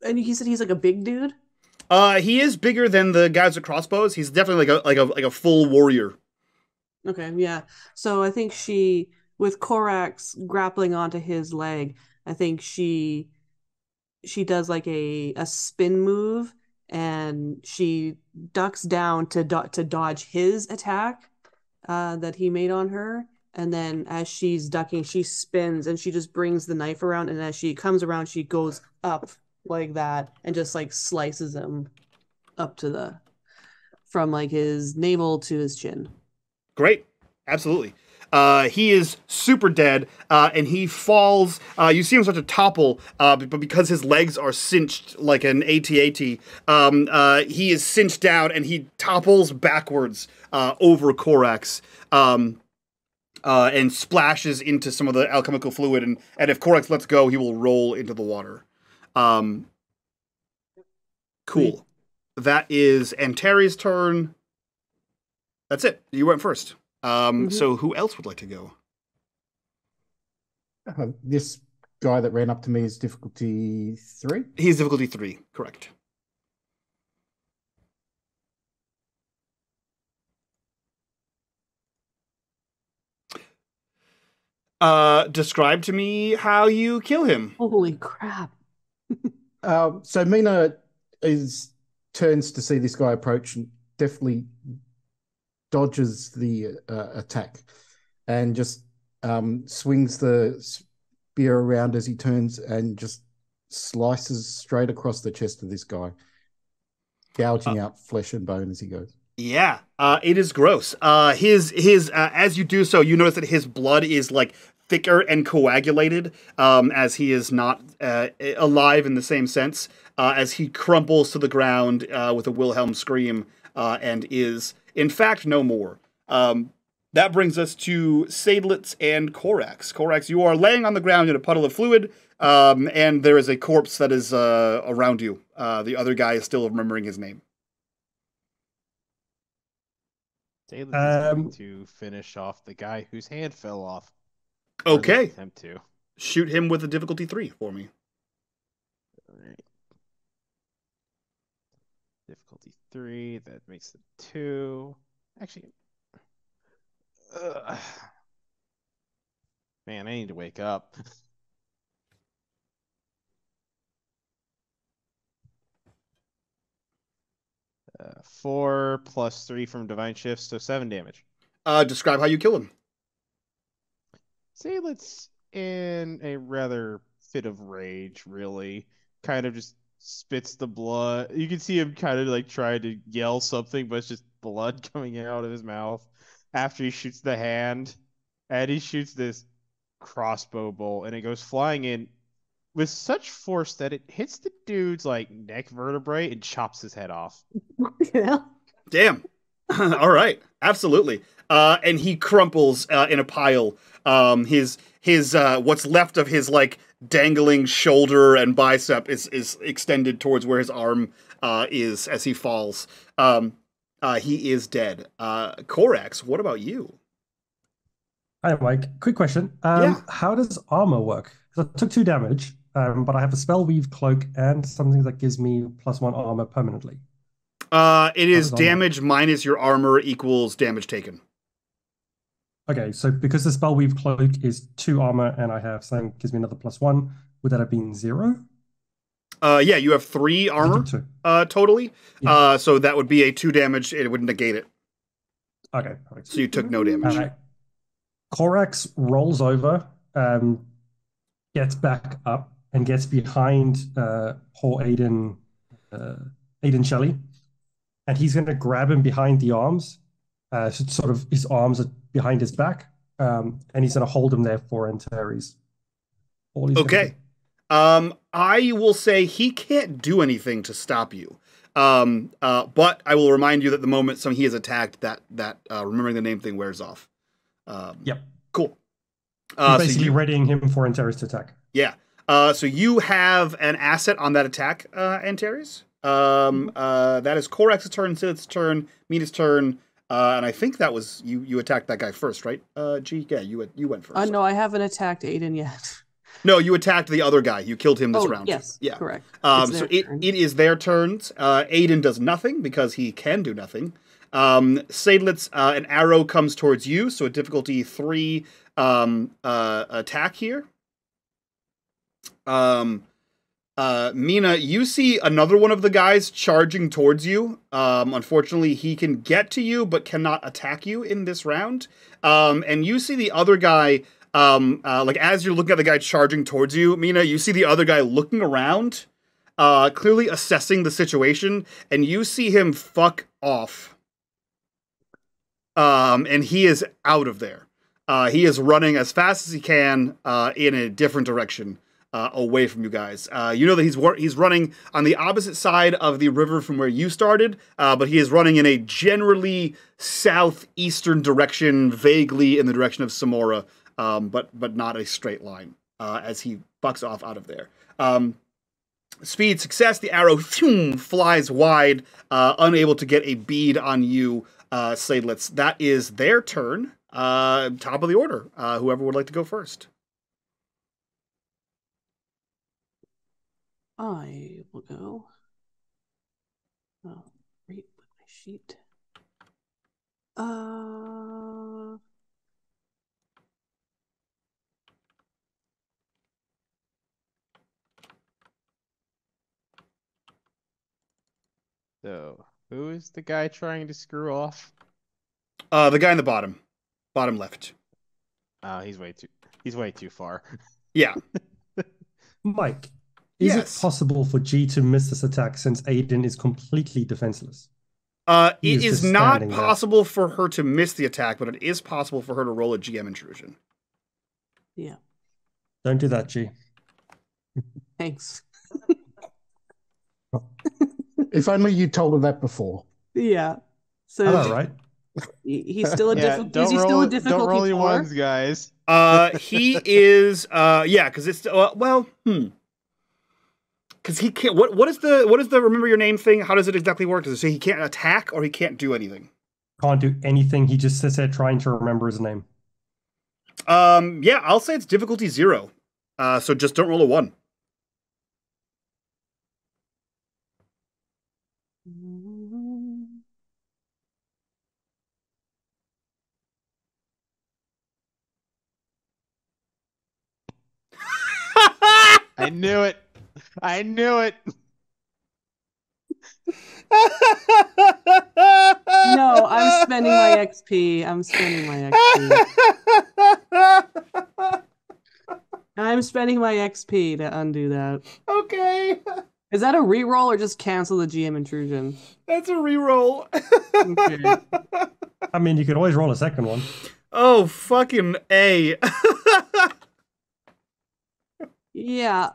and he said he's like a big dude. Uh, he is bigger than the guys with crossbows. He's definitely like a like a like a full warrior. Okay, yeah. So I think she, with Corrax grappling onto his leg, I think she she does like a a spin move and she ducks down to do- to dodge his attack uh, that he made on her. And then as she's ducking, she spins and she just brings the knife around. And as she comes around, she goes up like that and just like slices him up to the from like his navel to his chin. Great, absolutely. Uh, he is super dead, uh, and he falls. Uh, you see him start to topple, uh, but because his legs are cinched like an AT-AT, um, uh, he is cinched down, and he topples backwards uh, over Corrax, um, uh, and splashes into some of the alchemical fluid. And, and if Corrax lets go, he will roll into the water. Um, cool. That is Antares' turn. That's it. You went first. Um, Mhm. So who else would like to go? Uh, this guy that ran up to me is difficulty three. He's difficulty three, correct. Uh, describe to me how you kill him. Holy crap. Uh, so Mina is turns to see this guy approach and definitely dodges the uh, attack and just um, swings the spear around as he turns and just slices straight across the chest of this guy, gouging out flesh and bone as he goes. Yeah, uh, it is gross. Uh, his his uh, as you do so, you notice that his blood is like thicker and coagulated, um, as he is not uh, alive in the same sense. Uh, as he crumples to the ground uh, with a Wilhelm scream, uh, and is in fact no more. Um, that brings us to Seydlitz and Corrax. Corrax, you are laying on the ground in a puddle of fluid, um, and there is a corpse that is uh, around you. Uh, the other guy is still remembering his name. David is going Um, to finish off the guy whose hand fell off. or at least Okay, Attempt to. shoot him with a difficulty three for me. Alright. Difficulty three. That makes it two. Actually. Ugh. Man, I need to wake up. Uh, four plus three from divine shifts, so seven damage. Uh, describe how you kill him. Seydlitz's in a rather fit of rage, really. Kind of just spits the blood. You can see him kind of like try to yell something, but it's just blood coming out of his mouth. after he shoots the hand, and he shoots this crossbow bolt, and it goes flying in with such force that it hits the dude's like neck vertebrae and chops his head off. yeah. Damn. All right. Absolutely. Uh, and he crumples uh, in a pile. Um, his his uh, what's left of his like dangling shoulder and bicep is is extended towards where his arm uh, is as he falls. Um, uh, he is dead. Uh, Corrax, what about you? Hi, Mike. Quick question. Um, Yeah. How does armor work? 'Cause I took two damage, um, but I have a spell weave cloak and something that gives me plus one armor permanently. Uh, it is damage minus your armor equals damage taken. Okay, so because the spell weave cloak is two armor and I have something gives me another plus one, would that have been zero? Uh, yeah, you have three armor uh, totally. Yeah. Uh, so that would be a two damage. It would negate it. Okay, perfect. So you took no damage. Uh, Corrax rolls over, um, gets back up, and gets behind uh, poor Aiden, uh, Aiden Shelley, and he's going to grab him behind the arms. Uh, sort of his arms are behind his back, um, and he's going to hold him there for Antares. All he's gonna Okay. Um, I will say he can't do anything to stop you. Um, uh, but I will remind you that the moment some he is attacked, that that uh, remembering the name thing wears off. Um, Yep. Cool. Uh, so basically you- readying him for Antares to attack. yeah. Uh, so you have an asset on that attack, uh, Antares. Um, uh, that is Corrax's turn, Sid's turn, Mina's turn, uh, and I think that was you. You attacked that guy first, right? Uh, G. Yeah, you went- you went first. Uh, no, I haven't attacked Aiden yet. No, you attacked the other guy. You killed him this oh, round. yes. Yeah. Correct. Um, so it, turn. it is their turns. Uh, Aiden does nothing because he can do nothing. Um, Seydlitz, uh, an arrow comes towards you, so a difficulty three um, uh, attack here. Um, uh, Mina, you see another one of the guys charging towards you. Um, unfortunately, he can get to you but cannot attack you in this round. Um, and you see the other guy, um, uh, like as you're looking at the guy charging towards you, Mina, you see the other guy looking around, uh, clearly assessing the situation, and you see him fuck off. Um, and he is out of there. Uh, he is running as fast as he can uh, in a different direction uh, away from you guys. Uh, you know that he's he's running on the opposite side of the river from where you started, uh, but he is running in a generally southeastern direction, vaguely in the direction of Samora, um, but but not a straight line uh, as he bucks off out of there. Um, speed success. The arrow phew, flies wide, uh, unable to get a bead on you, uh, Seydlitz. That is their turn. Uh, top of the order. Whoever would like to go first. I will go. Oh, right with my sheet. Uh, So, who is the guy trying to screw off? Uh, the guy in the bottom, bottom left. Oh, he's way too he's way too far. Yeah. Mike, is Yes. it possible for G to miss this attack since Aiden is completely defenseless? Uh, it is is not standing there. possible for her to miss the attack, but it is possible for her to roll a GM intrusion. yeah. Don't do that, G. Thanks. If only you told her that before. Yeah. So Hello, right? he's still a yeah, difficult. Is he still a it- difficulty Don't roll your ones, guys. Uh, he is. Uh, yeah, because it's. Uh, well, hmm. Because he can't. What? What is the? What is the? Remember your name thing? How does it exactly work? Does it say he can't attack or he can't do anything? Can't do anything. He just sits there trying to remember his name. Um, yeah, I'll say it's difficulty zero. Uh, so just don't roll a one. I knew it. I knew it. No, I'm spending my XP. I'm spending my XP. I'm spending my XP to undo that. okay, Is that a reroll or just cancel the GM intrusion? that's a reroll. Okay. I mean, you could always roll a second one. Oh, fucking A. Yeah.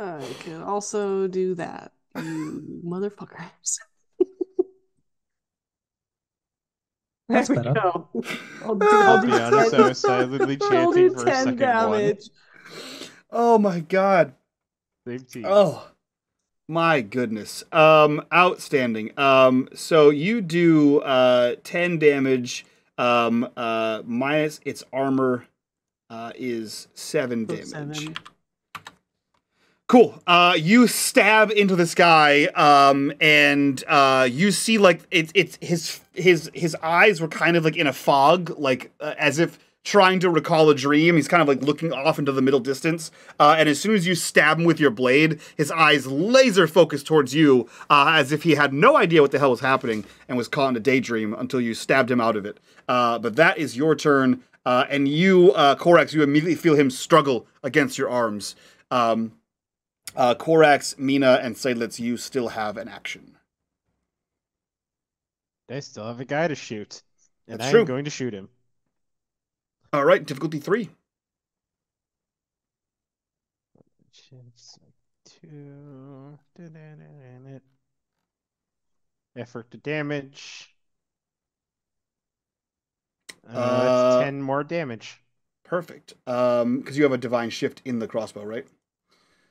I could also do that. You motherfuckers. there That's we better. go. I'll do, I'll I'll I'll be honest, 10 I was silently I'll do chanting for a 10 second damage. oh my god. one. Same team. Oh my goodness. Um outstanding. Um so you do uh 10 damage um uh minus its armor uh is 7 So damage. seven. Cool. Uh, you stab into this guy, um, and uh, you see like it's it's his his his eyes were kind of like in a fog, like uh, as if trying to recall a dream. He's kind of like looking off into the middle distance. Uh, and as soon as you stab him with your blade, his eyes laser focus towards you, uh, as if he had no idea what the hell was happening and was caught in a daydream until you stabbed him out of it. Uh, but that is your turn, and you, Corrax, you immediately feel him struggle against your arms. Um, uh, Corrax, Mina, and Seydlitz, you still have an action. They still have a guy to shoot. And I'm going to shoot him. All right, difficulty three. Two. Effort to damage. Uh, Uh, 10 more damage. Perfect. Um, because you have a divine shift in the crossbow, right?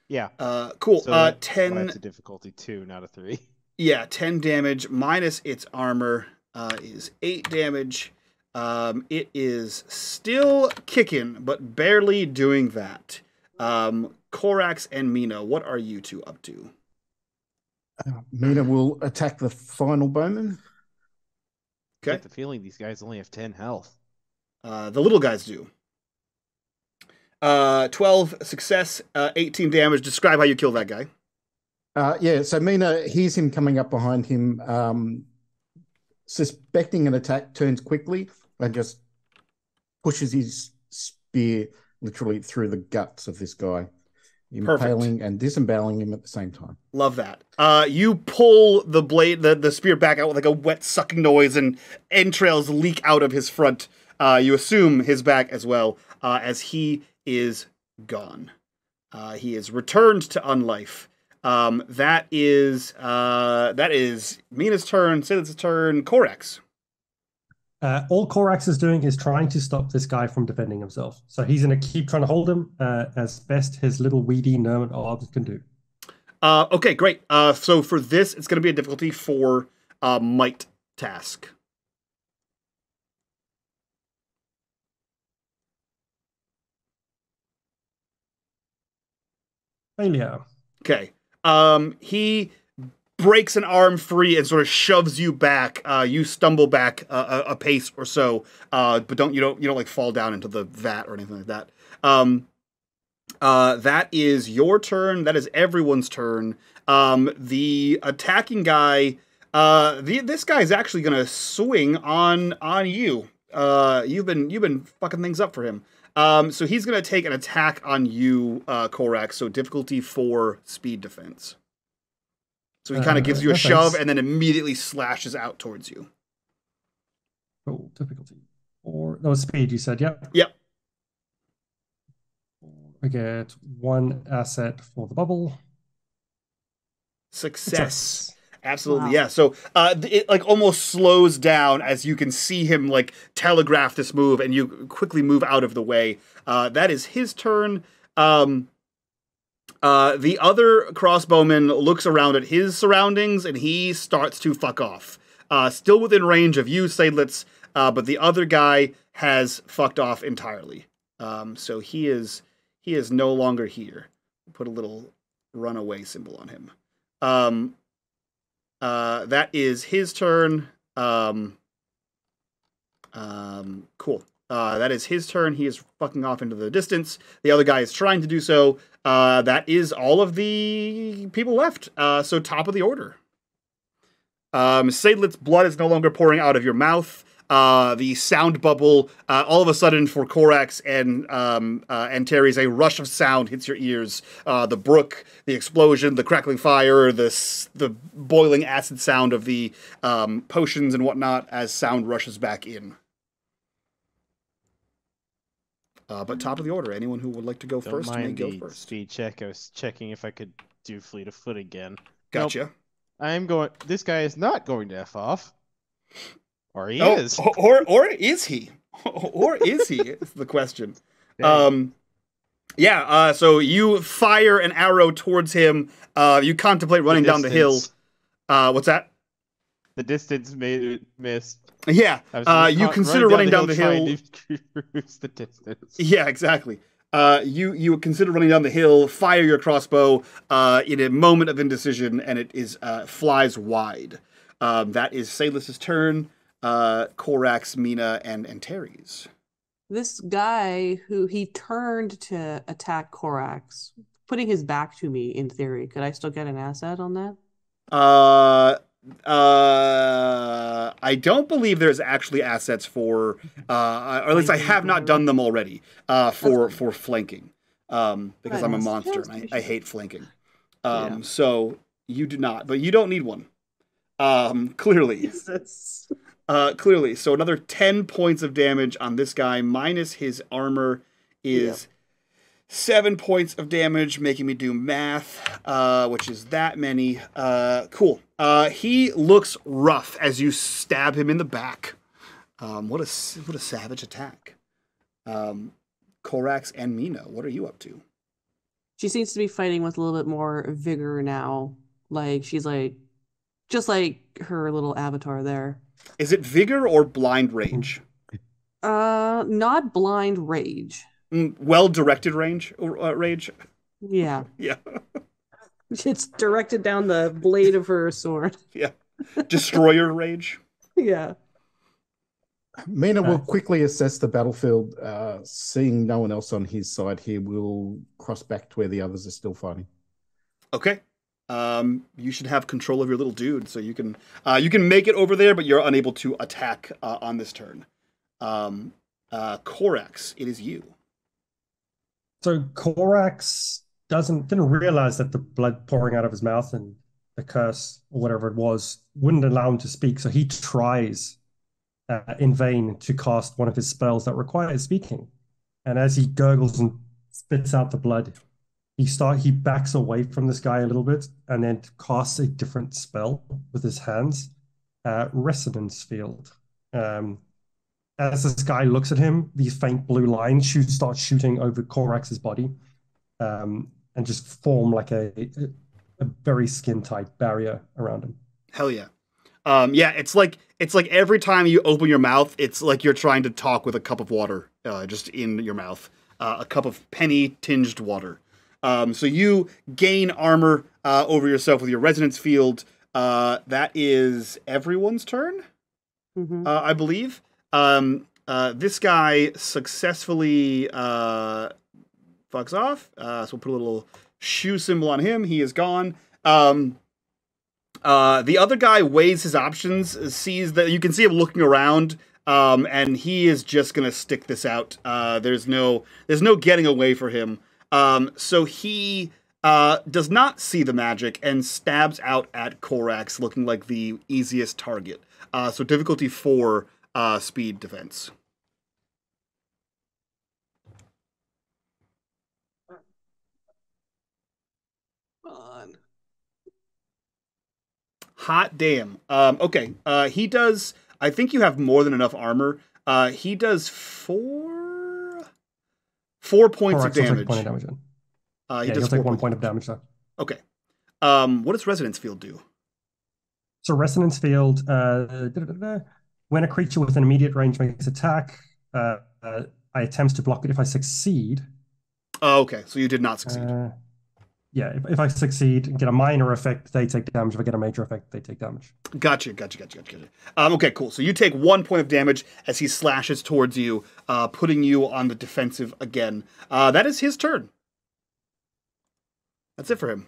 Yeah. Uh, cool. So uh, that- ten. Well, that's a difficulty two, not a three. Yeah, 10 damage minus its armor uh, is 8 damage. Um, it is still kicking, but barely doing that. Um, Corrax and Mina, what are you two up to? Uh, Mina will attack the final bowman. I Okay. get the feeling these guys only have 10 health. Uh, the little guys do. Uh, 12 success, uh, 18 damage. Describe how you kill that guy. Uh, yeah, so Mina hears him coming up behind him, um, suspecting an attack, turns quickly and just pushes his spear literally through the guts of this guy, impaling and disemboweling him at the same time. Love that. Uh, you pull the blade, the, the spear back out with like a wet sucking noise, and entrails leak out of his front. Uh, you assume his back as well, uh, as he is gone. Uh, he is returned to unlife. Um, that is uh, that is Mina's turn. Sid's turn. Corrax. Uh, all Corrax is doing is trying to stop this guy from defending himself. So he's going to keep trying to hold him uh, as best his little weedy Nermit orbs can do. Uh, okay, great. Uh, so for this, it's going to be a difficulty for uh, might task. Failure. Okay. Um, he breaks an arm free and sort of shoves you back. Uh, you stumble back a, a, pace or so, uh, but don't you don't you don't like fall down into the vat or anything like that. Um, uh, that is your turn. That is everyone's turn. Um, the attacking guy. Uh, the, this guy's actually gonna swing on on you. Uh, you've been you've been fucking things up for him. Um, so he's gonna take an attack on you, uh, Corrax. So difficulty four, speed defense. So he kind Uh, of gives you a defense. shove and then immediately slashes out towards you. Cool. Difficulty. Or that was speed. You said, yep. Yep. We get one asset for the bubble. Success. Absolutely, Wow. yeah. So uh, it like almost slows down as you can see him like telegraph this move, and you quickly move out of the way. Uh, that is his turn. Um, uh, the other crossbowman looks around at his surroundings, and he starts to fuck off. Uh, still within range of you, Seydlitz, uh, but the other guy has fucked off entirely. Um, so he is he is no longer here. Put a little runaway symbol on him. Um, uh, that is his turn. Um, um, cool. Uh, that is his turn. He is fucking off into the distance. The other guy is trying to do so. Uh, that is all of the people left. Uh, so top of the order. Um, Seydlitz's blood is no longer pouring out of your mouth. Uh, the sound bubble. Uh, all of a sudden, for Corrax and um, uh, Antares, a rush of sound hits your ears. Uh, the brook, the explosion, the crackling fire, the the boiling acid sound of the um, potions and whatnot as sound rushes back in. Uh, but top of the order, anyone who would like to go Don't first may go first. speed check. I was checking if I could do fleet of foot again. Gotcha. I am going. This guy is not going to f off, or he Oh, is. or, or or is he? or is he? Is the question. Dang. Um, yeah. Uh, so you fire an arrow towards him. Uh, you contemplate running down the hill. Uh, what's that? The distance made it miss. Yeah. I was Uh, running you down- consider running down the trying hill. to cruise the distance. Yeah, exactly. Uh, you you consider running down the hill, fire your crossbow uh, in a moment of indecision, and it is uh, flies wide. Um, that is Salus's turn. Uh, Corrax, Mina, and and Terry's. This guy who he turned to attack Corrax, putting his back to me in theory, could I still get an asset on that? Uh, uh, I don't believe there's actually assets for, uh, or at least I have not done them already. Uh, for for flanking, um, because I'm a monster and I, I hate flanking. Um, so you do not, but you don't need one. Um, clearly, Jesus. Uh, clearly. So another ten points of damage on this guy minus his armor is. Seven points of damage, making me do math, uh, which is that many. Uh, cool. Uh, he looks rough as you stab him in the back. Um, what a what a savage attack. Um, Corrax and Mina, what are you up to? She seems to be fighting with a little bit more vigor now. Like she's like just like her little avatar there. Is it vigor or blind rage? Uh not blind rage. Mm, well directed range uh, rage. Yeah. Yeah, It's directed down the blade of her sword. Yeah. Destroyer rage. Yeah. Mina will quickly assess the battlefield. Uh, seeing no one else on his side here, will cross back to where the others are still fighting. Okay. Um, you should have control of your little dude, so you can uh, you can make it over there, but you're unable to attack uh, on this turn. Um, uh, Corrax, it is you. So Corrax doesn't didn't realize that the blood pouring out of his mouth and the curse or whatever it was wouldn't allow him to speak. So he tries uh, in vain to cast one of his spells that requires speaking. And as he gurgles and spits out the blood, he start he backs away from this guy a little bit and then casts a different spell with his hands, uh, resonance field. Um, as this guy looks at him, these faint blue lines shoot, start shooting over Corrax's body, um, and just form like a, a, a very skin tight barrier around him. Hell yeah. Um, yeah, it's like it's like every time you open your mouth, it's like you're trying to talk with a cup of water, uh, just in your mouth, uh, a cup of penny tinged water. Um, so you gain armor uh, over yourself with your resonance field. Uh, that is everyone's turn. hmm uh, I believe. Um, uh, this guy successfully uh, fucks off. Uh, so we'll put a little shoe symbol on him. He is gone. Um, uh, the other guy weighs his options, sees that you can see him looking around, um, and he is just gonna stick this out. Uh, there's no, there's no getting away for him. Um, so he uh, does not see the magic and stabs out at Corrax, looking like the easiest target. Uh, so difficulty four, uh, speed defense. On. Hot damn. Um, okay. Uh, he does. I think you have more than enough armor. Uh, he does four, four points Corrax of damage. point of damage. Then. Uh, he Yeah, does take one point of damage though. Okay. Um, what does resonance field do? So resonance field. Uh, when a creature with an immediate range makes attack, uh, uh, I attempt to block it. If I succeed, Oh, okay. So you did not succeed. Yeah, if, if I succeed and get a minor effect, they take damage. If I get a major effect, they take damage. Gotcha, gotcha, gotcha, gotcha, gotcha. Um, okay, cool. So you take one point of damage as he slashes towards you, uh, putting you on the defensive again. Uh, that is his turn. That's it for him.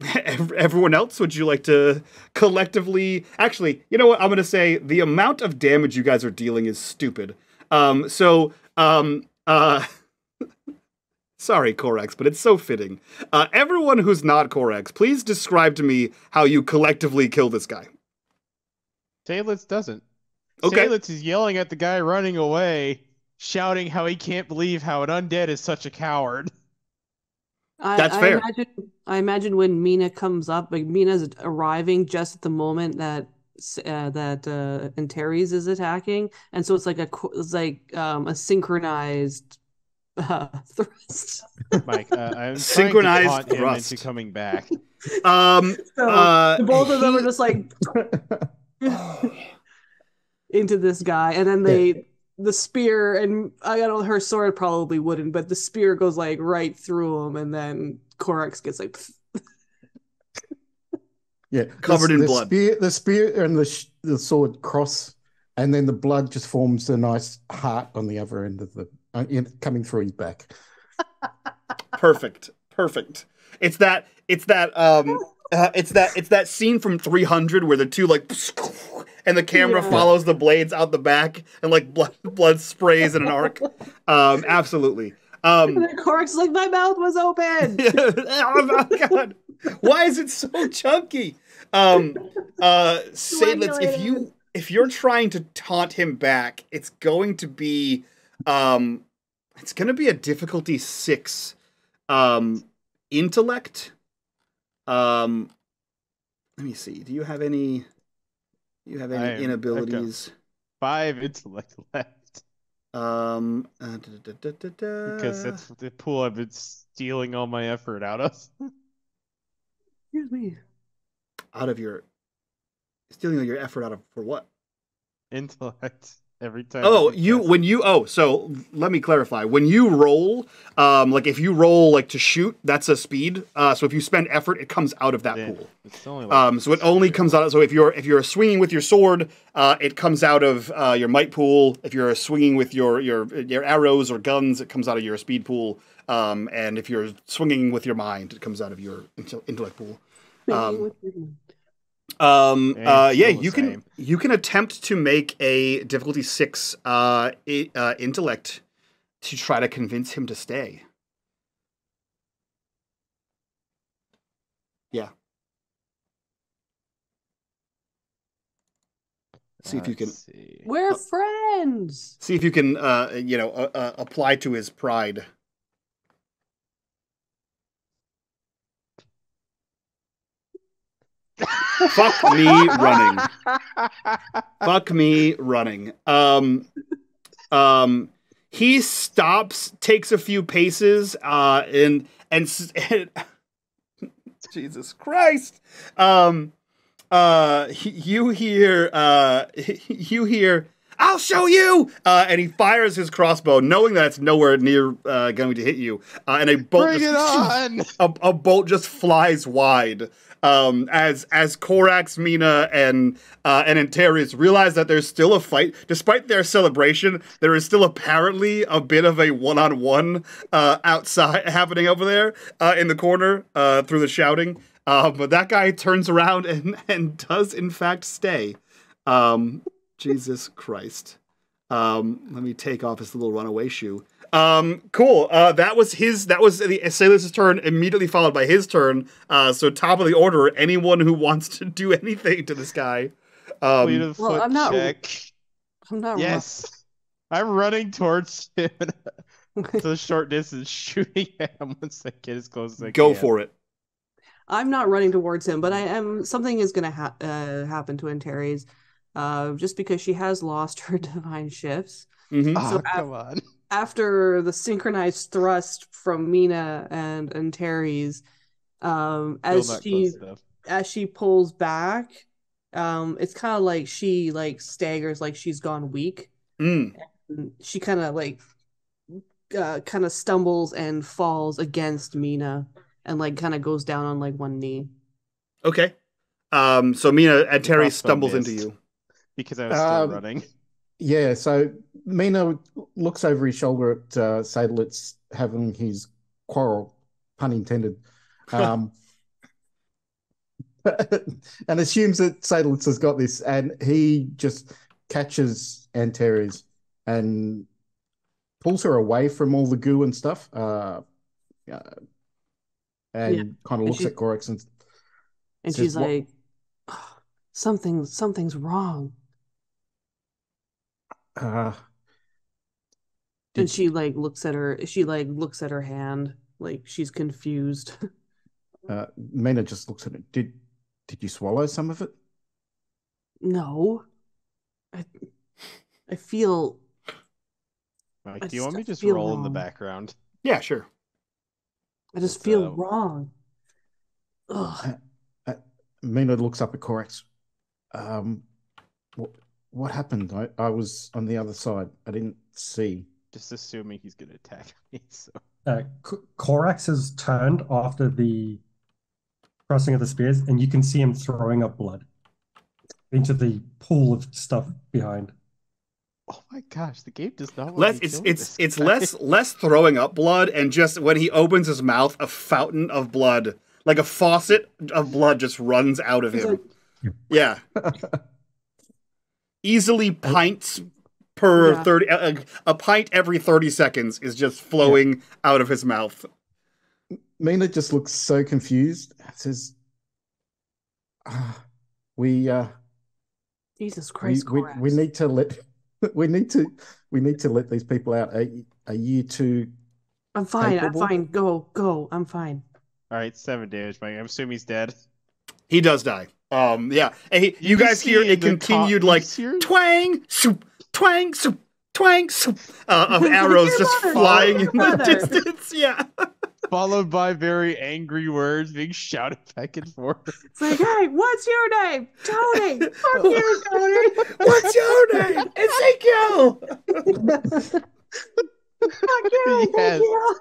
Everyone else, would you like to collectively? Actually, you know what? I'm going to say the amount of damage you guys are dealing is stupid. Um, so, um, uh, sorry, Corrax, but it's so fitting. Uh, everyone who's not Corrax, please describe to me how you collectively kill this guy. Seydlitz doesn't. Okay. Seydlitz is yelling at the guy running away, shouting how he can't believe how an undead is such a coward. I, That's I fair. Imagine, I imagine when Mina comes up, like Mina's arriving just at the moment that s- uh, that uh, Antares is attacking, and so it's like a it's like um, a synchronized uh, thrust. Mike, uh, I'm Synchronized to taunt him thrust. into coming back. Um, So uh, both of them he- are just like into this guy, and then they the spear and I don't know her sword probably wouldn't, but the spear goes like right through him, and then Corrax gets like. Yeah, Covered the, in the blood. Spear, the spear and the sh- the sword cross, and then the blood just forms a nice heart on the other end of the uh, in, coming through his back. perfect. Perfect. It's that it's that um uh, it's that it's that scene from 300 where the two like and the camera Yeah. follows the blades out the back and like blood blood sprays in an arc. Um absolutely. And um then Corrax is like, my mouth was open. oh my god. Why is it so chunky? Um uh say let's if you if you're trying to taunt him back it's going to be um it's going to be a difficulty 6 um intellect um let me see do you have any you have any I've inabilities Five intellect left um uh, da, da, da, da, da. because that's the pool I've been stealing all my effort out of. Excuse me. out of your stealing all your effort out of for what intellect every time. Oh, you when you oh, so let me clarify. When you roll, um, like if you roll like to shoot, that's a speed. Uh, so if you spend effort, it comes out of that Yeah, pool. It's only like Um, so it only comes out. So if you're if you're swinging with your sword, uh, it comes out of uh, your might pool. If you're swinging with your your your arrows or guns, it comes out of your speed pool. Um, and if you're swinging with your mind, it comes out of your intel- intellect pool. Um, Um, uh, yeah, still the you can same. you can attempt to make a difficulty six uh, i- uh, intellect to try to convince him to stay. Yeah. See if you can see. We're friends. see if you can uh, you know uh, uh, apply to his pride. Fuck me running. Fuck me running. Um, um, he stops, takes a few paces, uh, and and, and Jesus Christ. Um, uh, you hear, uh, you hear. I'll show you, uh, and he fires his crossbow, knowing that it's nowhere near uh, going to hit you. Uh, and a bolt Bring just a, a bolt just flies wide um, as as Corrax, Mina, and uh, and Antares realize that there's still a fight. Despite their celebration, there is still apparently a bit of a one-on-one uh, outside happening over there uh, in the corner uh, through the shouting. Uh, but that guy turns around and and does in fact stay. Um, Jesus Christ. Um, let me take off his little runaway shoe. Um, cool. Uh, that was his. That was the Sailor's turn. Immediately followed by his turn. Uh, so top of the order. Anyone who wants to do anything to this guy. Um, well, foot I'm not- check. I'm not Yes. I'm running towards him to a short distance, shooting at him once I get as close as I go can. for it. I'm not running towards him, but I am. Something is going to ha- uh, happen to Antares, uh, just because she has lost her divine shifts Mhm. Oh, So, come on. after the synchronized thrust from Mina and Antares. Um, as she as she pulls back, um, it's kind of like she like staggers, like she's gone weak. Mm. She kind of like uh, kind of stumbles and falls against Mina, and like kind of goes down on like one knee. Okay. Um, so Mina and Terry crossbow stumbles into you. Because I was still Um, running. Yeah, so Mina looks over his shoulder at uh, Seydlitz having his quarrel, pun intended. Um, and assumes that Seydlitz has got this, and he just catches Antares and pulls her away from all the goo and stuff. Uh, uh, and Yeah. kind of looks she- at Corrax and And Says she's what? like, something, something's wrong. Uh, And Did- she like looks at her. She like looks at her hand, like she's confused. uh, Mina just looks at it. Did did you swallow some of it? no, I, I feel. Mike, I do you want me just to just feel roll in the background? Yeah, sure. I just It's, feel uh, wrong. Ugh. Mina looks up at Corrax. Um, what what happened? I, I was on the other side. I didn't see. Just assuming he's gonna attack me. So Uh, K- Corrax has turned after the crossing of the spears, and you can see him throwing up blood into the pool of stuff behind. Oh my gosh, the game does not want Less me it's it's this it's guy. less less throwing up blood and just when he opens his mouth, a fountain of blood, like a faucet of blood, just runs out of It's him. like, Yeah, easily pints per Yeah. thirty. A, a- a pint every thirty seconds is just flowing out of his mouth. Mina just looks so confused. Says, ah, "We uh, Jesus Christ, we, Corrax. we need to let we need to we need to let these people out. Are, are you two? I'm fine. capable? I'm fine. Go, go. I'm fine. All right, seven damage, Mike. I'm assuming he's dead. He does die. Um, yeah, and he, you, can guys hear it continued co- like you twang, soup, twang, soup, twang, soup, uh, of arrows just mother, flying your in the distance. Yeah. followed by very angry words being shouted back and forth. It's like, hey, what's your name? Tony. Fuck you, Tony. What's your name? Ezekiel. Fuck you, Yes. Ezekiel.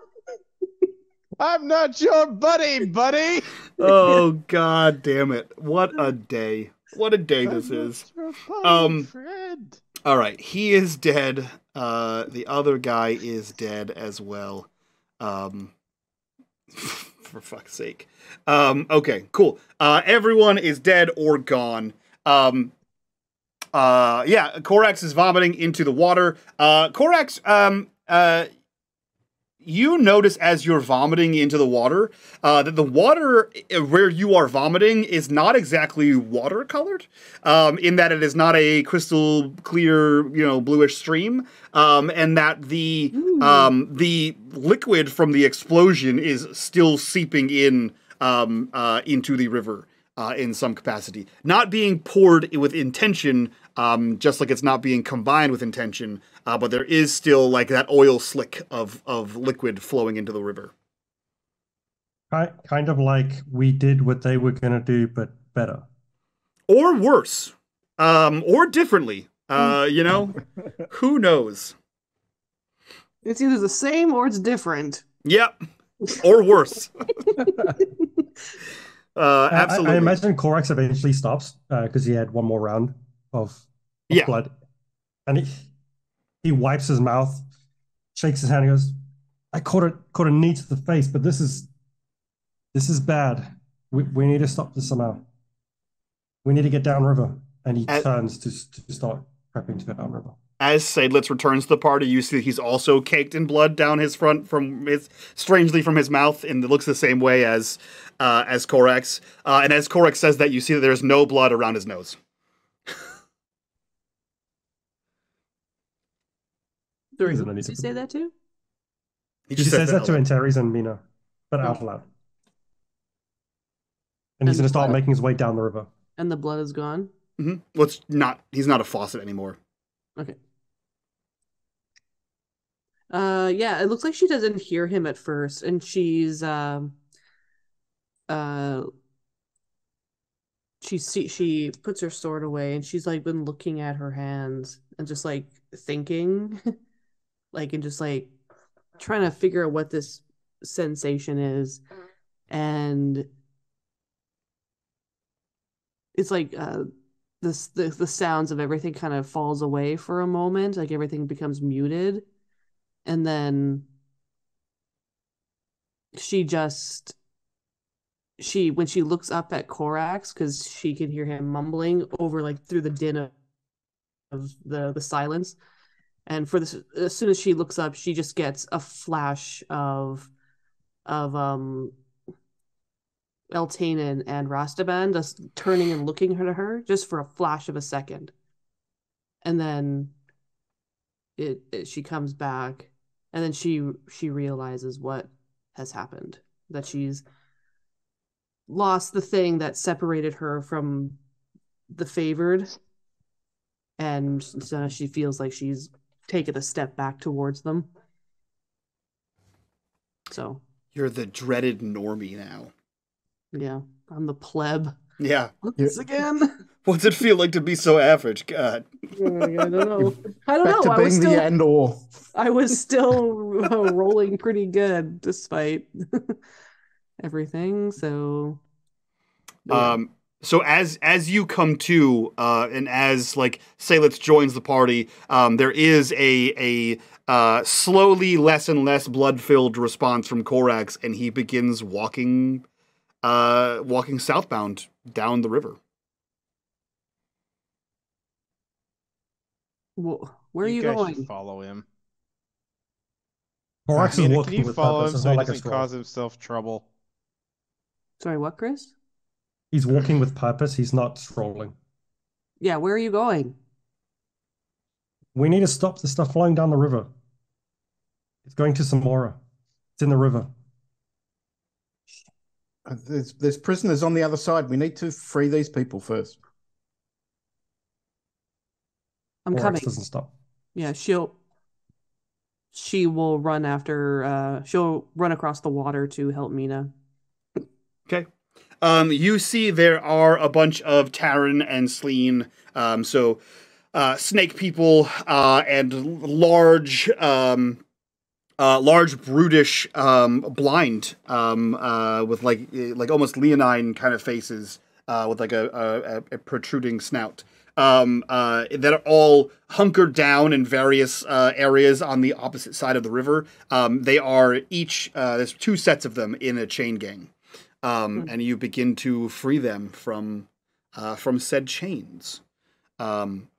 I'm not your buddy, buddy. Oh god damn it. What a day. What a day this I'm not is. buddy, Um, friend. All right, he is dead. Uh the other guy is dead as well. Um for fuck's sake. Um okay, cool. Uh everyone is dead or gone. Um uh yeah, Corrax is vomiting into the water. Uh Corrax um uh you notice as you're vomiting into the water uh, that the water uh, where you are vomiting is not exactly watercolored, um, in that it is not a crystal clear, you know, bluish stream, um, and that the um, the liquid from the explosion is still seeping in um, uh, into the river uh, in some capacity, not being poured with intention, um, just like it's not being combined with intention. Uh, but there is still like that oil slick of of liquid flowing into the river. Kind of like we did what they were going to do, but better. or worse, um, or differently. Uh, you know, who knows? It's either the same or it's different. Yep, or worse. uh, I- I- absolutely. I, imagine Corrax eventually stops because he had one more round of, of Yeah. blood. And he, he wipes his mouth, shakes his hand, and goes, I caught it caught a knee to the face, but this is this is bad. We, we need to stop this somehow. We need to get downriver. And he turns to, to start prepping to go downriver. As Seydlitz returns to the party, you see that he's also caked in blood down his front from his strangely from his mouth, and it looks the same way as uh, as Corrax. Uh, and as Corrax says that, you see that there's no blood around his nose. Sorry, He's who an did you say that too? He He says that to. Antares and Mina, but out loud. And he's going to start what? making his way down the river. And the blood is gone. Mhm. Well, it's not. He's not a faucet anymore. Okay. Uh yeah, it looks like she doesn't hear him at first and she's um uh she see she puts her sword away and she's like been looking at her hands and just like thinking like and just like trying to figure out what this sensation is and it's like uh this the, the sounds of everything kind of falls away for a moment like everything becomes muted and then she just she when she looks up at Corrax because she can hear him mumbling over like through the din of, of the the silence. And for this, as soon as she looks up, she just gets a flash of of um Eltanen and Rastaban just turning and looking at her just for a flash of a second. And then it, it she comes back and then she she realizes what has happened that she's lost the thing that separated her from the favored and so she feels like she's taken a step back towards them so You're the dreaded normie now. yeah i'm the pleb Yeah. once again What's it feel like to be so average? God. i don't know i don't Back know to i was still the end or I was still uh, rolling pretty good despite everything. So, yeah. Um, so as as you come to, uh, and as like Seydlitz joins the party, um, there is a a uh, slowly less and less blood filled response from Corrax, and he begins walking, uh, walking southbound down the river. Wh- where are you, guys going? follow him. Corrax is Can, walking can you with follow him so he like doesn't cause himself trouble? Sorry, what, Chris? He's walking with purpose. He's not strolling. Yeah, where are you going? We need to stop the stuff flowing down the river. It's going to Samora. It's in the river. Uh, There's there's prisoners on the other side. We need to free these people first. I'm Corrax coming. doesn't stop. Yeah, she'll. She will run after. Uh, she'll run across the water to help Mina. Okay. Um, you see there are a bunch of Taryn and Sleen, um, so uh, snake people uh, and large, um, uh, large brutish um, blind um, uh, with like like almost leonine kind of faces uh, with like a, a, a protruding snout. Um, uh, that are all hunkered down in various areas on the opposite side of the river. They are each there's two sets of them in a chain gang um, Hmm. and you begin to free them from uh, from said chains. Um,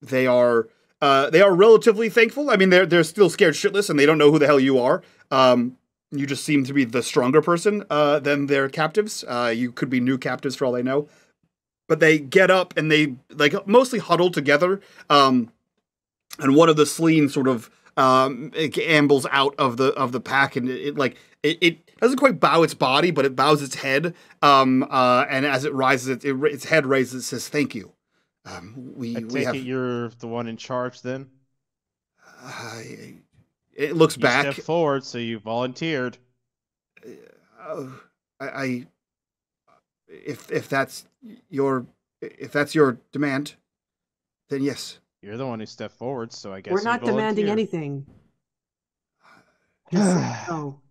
they are uh, they are relatively thankful. I mean, they're they're still scared shitless, and they don't know who the hell you are. Um, you just seem to be the stronger person uh, than their captives. Uh, you could be new captives for all they know. But they get up and they like mostly huddle together. Um, and one of the Sleen sort of um, it ambles out of the of the pack, and it, it like it, it doesn't quite bow its body, but it bows its head. Um, uh, and as it rises, it, it, its head raises. It says, "Thank you. Um, we I we have." it you're the one in charge then? I- it looks You back. step forward, so you volunteered. Uh, I, I if if that's your if that's your demand, then yes. You're the one who stepped forward, so I guess We're you not demanding anything. Just say no.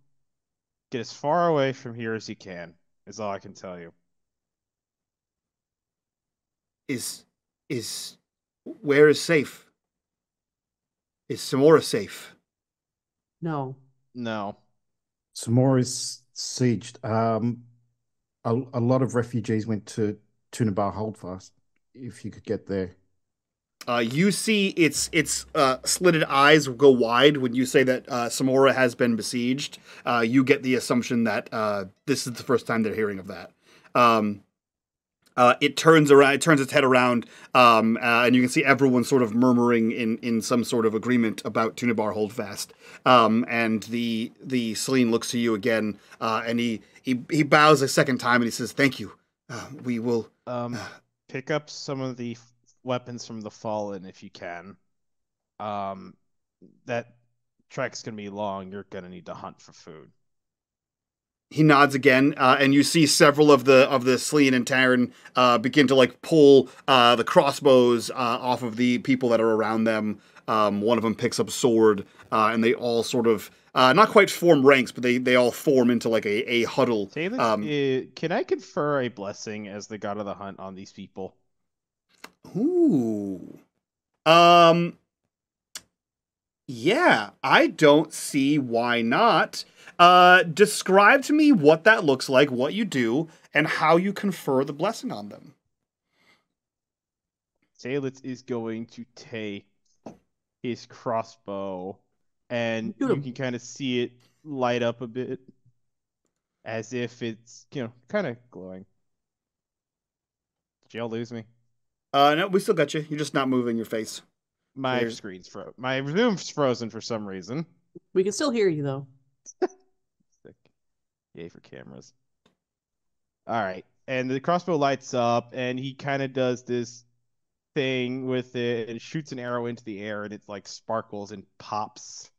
Get as far away from here as you can. Is all I can tell you. Is is where is safe? Is Samora safe? No. No. Samora is sieged. Um, a, a lot of refugees went to Tunabar Holdfast. If you could get there. Uh, you see its its uh, slitted eyes go wide when you say that uh, Samora has been besieged. Uh, you get the assumption that uh, this is the first time they're hearing of that. Um, uh, it turns around, it turns its head around, um, uh, and you can see everyone sort of murmuring in, in some sort of agreement about Tunabar Holdfast. Um, and the the Sleen looks to you again, uh, and he, he he bows a second time, and he says, "Thank you. Uh, we will." Um, pick up some of the weapons from the fallen if you can. Um, that trek's gonna be long. You're gonna need to hunt for food. he nods again, uh, and you see several of the of the Sleen and Taryn uh, begin to like pull uh, the crossbows uh, off of the people that are around them. Um, one of them picks up a sword, uh, and they all sort of uh, not quite form ranks, but they they all form into like a, a huddle. Taylor, Um, eh, can I confer a blessing as the god of the hunt on these people? Ooh. Um. Yeah, I don't see why not. Uh, describe to me what that looks like, what you do, and how you confer the blessing on them. Seydlitz is going to take his crossbow, and you can kind of see it light up a bit, as if it's you know kind of glowing. Did y'all lose me? Uh, no, we still got you. You're just not moving your face. My Weird. screen's fro. My Zoom's frozen for some reason. We can still hear you though. Sick. Yay for cameras. All right. And the crossbow lights up, and he kind of does this thing with it and shoots an arrow into the air, and it like sparkles and pops.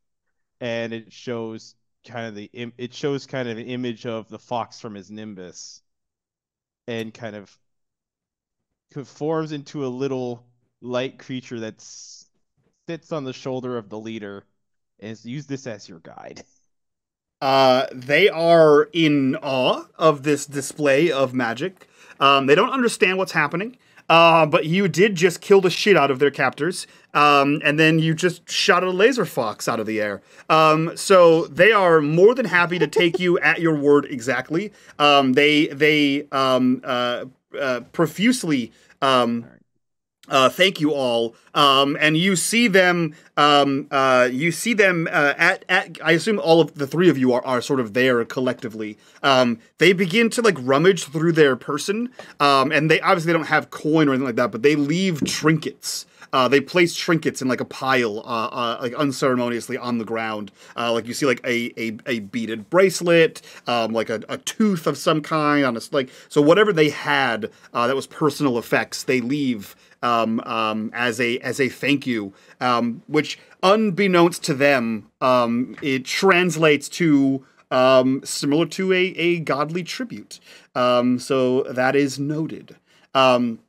And it shows kind of the im- it shows kind of an image of the fox from his nimbus, and kind of conforms into a little light creature that sits on the shoulder of the leader, and use this as your guide. Uh, they are in awe of this display of magic. Um, they don't understand what's happening. Uh, but you did just kill the shit out of their captors, um, and then you just shot a laser fox out of the air. Um, so they are more than happy to take you at your word exactly. Um, they they um, uh, uh, profusely um, uh, thank you all. Um, and you see them. Um, uh, you see them uh, at, at. I assume all of the three of you are, are sort of there collectively. Um, they begin to like rummage through their person, um, and they obviously they don't have coin or anything like that, but they leave trinkets. Uh, they place trinkets in like a pile, uh, uh, like unceremoniously on the ground. Uh, like you see, like a a, a beaded bracelet, um, like a, a tooth of some kind on a like. So whatever they had uh, that was personal effects, they leave um, um, as a as a thank you, um, which unbeknownst to them, um, it translates to um, similar to a, a godly tribute. Um, so that is noted. Um,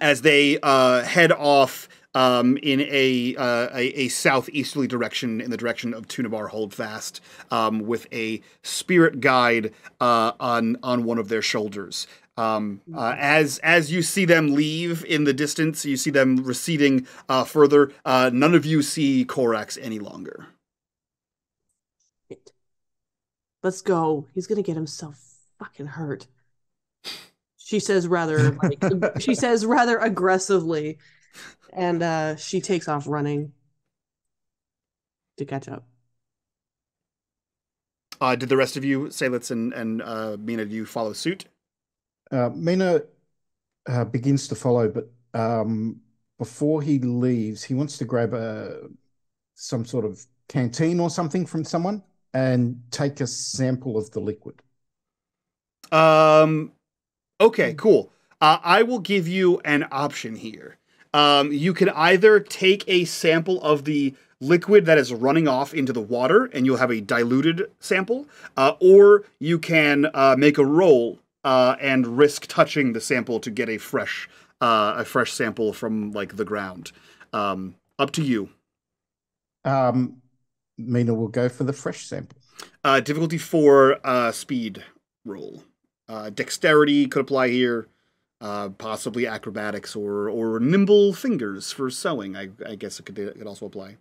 as they uh, head off um, in a, uh, a a southeasterly direction, in the direction of Tunabar Holdfast, um, with a spirit guide uh, on on one of their shoulders. Um, uh, as as you see them leave in the distance, you see them receding uh, further. Uh, none of you see Corrax any longer. Let's go. He's gonna get himself fucking hurt. She says rather like she says rather aggressively, and uh, she takes off running to catch up. Uh, did the rest of you, Seydlitz and and uh, Mina, do you follow suit? Uh, Mina uh, begins to follow, but um, before he leaves, he wants to grab a some sort of canteen or something from someone and take a sample of the liquid. Um, okay, cool. Uh, I will give you an option here. Um, you can either take a sample of the liquid that is running off into the water, and you'll have a diluted sample, uh, or you can uh, make a roll uh, and risk touching the sample to get a fresh, uh, a fresh sample from like the ground. Um, up to you. Um, Mina will go for the fresh sample. Uh, difficulty four, uh, speed roll. Uh, dexterity could apply here. Uh, possibly acrobatics or or nimble fingers for sewing. I, I guess it could it could also apply.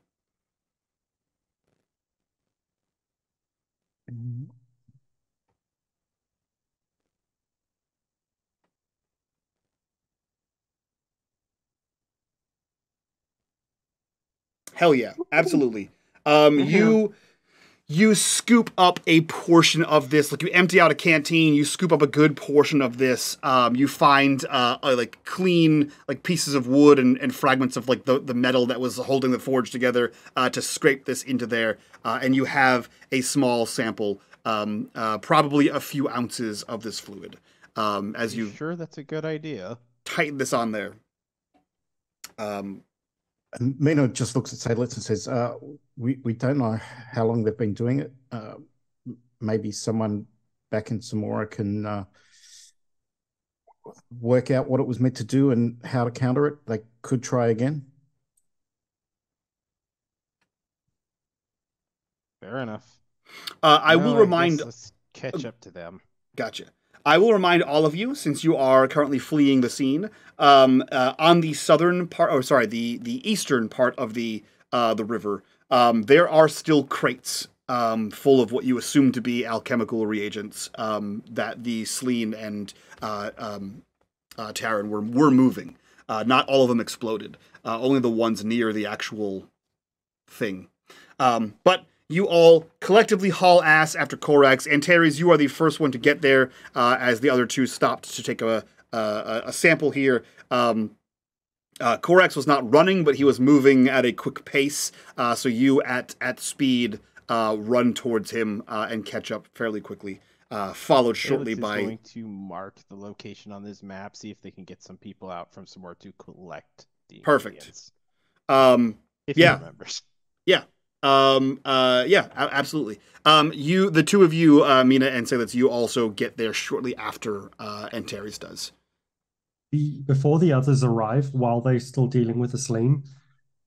Hell yeah, absolutely. Um, you you scoop up a portion of this, like you empty out a canteen, you scoop up a good portion of this. Um, you find uh, uh, like clean like pieces of wood and, and fragments of like the, the metal that was holding the forge together uh, to scrape this into there, uh, and you have a small sample, um, uh, probably a few ounces of this fluid. Um, as You you sure that's a good idea? tighten this on there. Um, And Mina just looks at Seydlitz and says, uh, we, we don't know how long they've been doing it. Uh, maybe someone back in Samora can uh, work out what it was meant to do and how to counter it. They could try again. Fair enough. uh, I will Well, remind let's catch up to them. Gotcha. I will remind all of you, since you are currently fleeing the scene, um, uh, on the southern part, or sorry, the the eastern part of the uh, the river, um, there are still crates um, full of what you assume to be alchemical reagents um, that the Sleen and uh, um, uh, Taryn were were moving. Uh, not all of them exploded. Uh, only the ones near the actual thing. Um, but you all collectively haul ass after Corrax. Antares, you are the first one to get there, uh, as the other two stopped to take a a, a sample here. Um, uh, Corrax was not running, but he was moving at a quick pace. Uh, so you, at at speed, uh, run towards him uh, and catch up fairly quickly. Uh, followed shortly by going to mark the location on this map, see if they can get some people out from somewhere to collect the Perfect. um, If Yeah. he remembers. Um. Uh. Yeah. absolutely. Um. You, the two of you, uh, Mina and Seydlitz, you also get there shortly after uh, Antares does. Before the others arrive, while they're still dealing with the sling,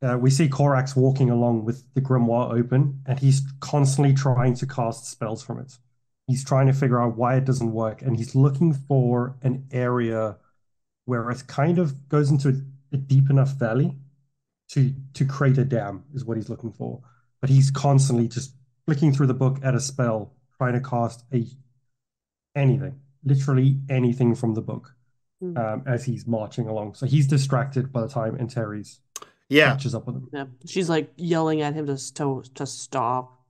uh, we see Corrax walking along with the grimoire open, and he's constantly trying to cast spells from it. He's trying to figure out why it doesn't work, and he's looking for an area where it kind of goes into a, a deep enough valley to to create a dam, is what he's looking for. But he's constantly just flicking through the book at a spell, trying to cast a anything, literally anything from the book Hmm. um, as he's marching along. So he's distracted by the time Antares Yeah. catches up with him. Yeah, she's like yelling at him to to to stop.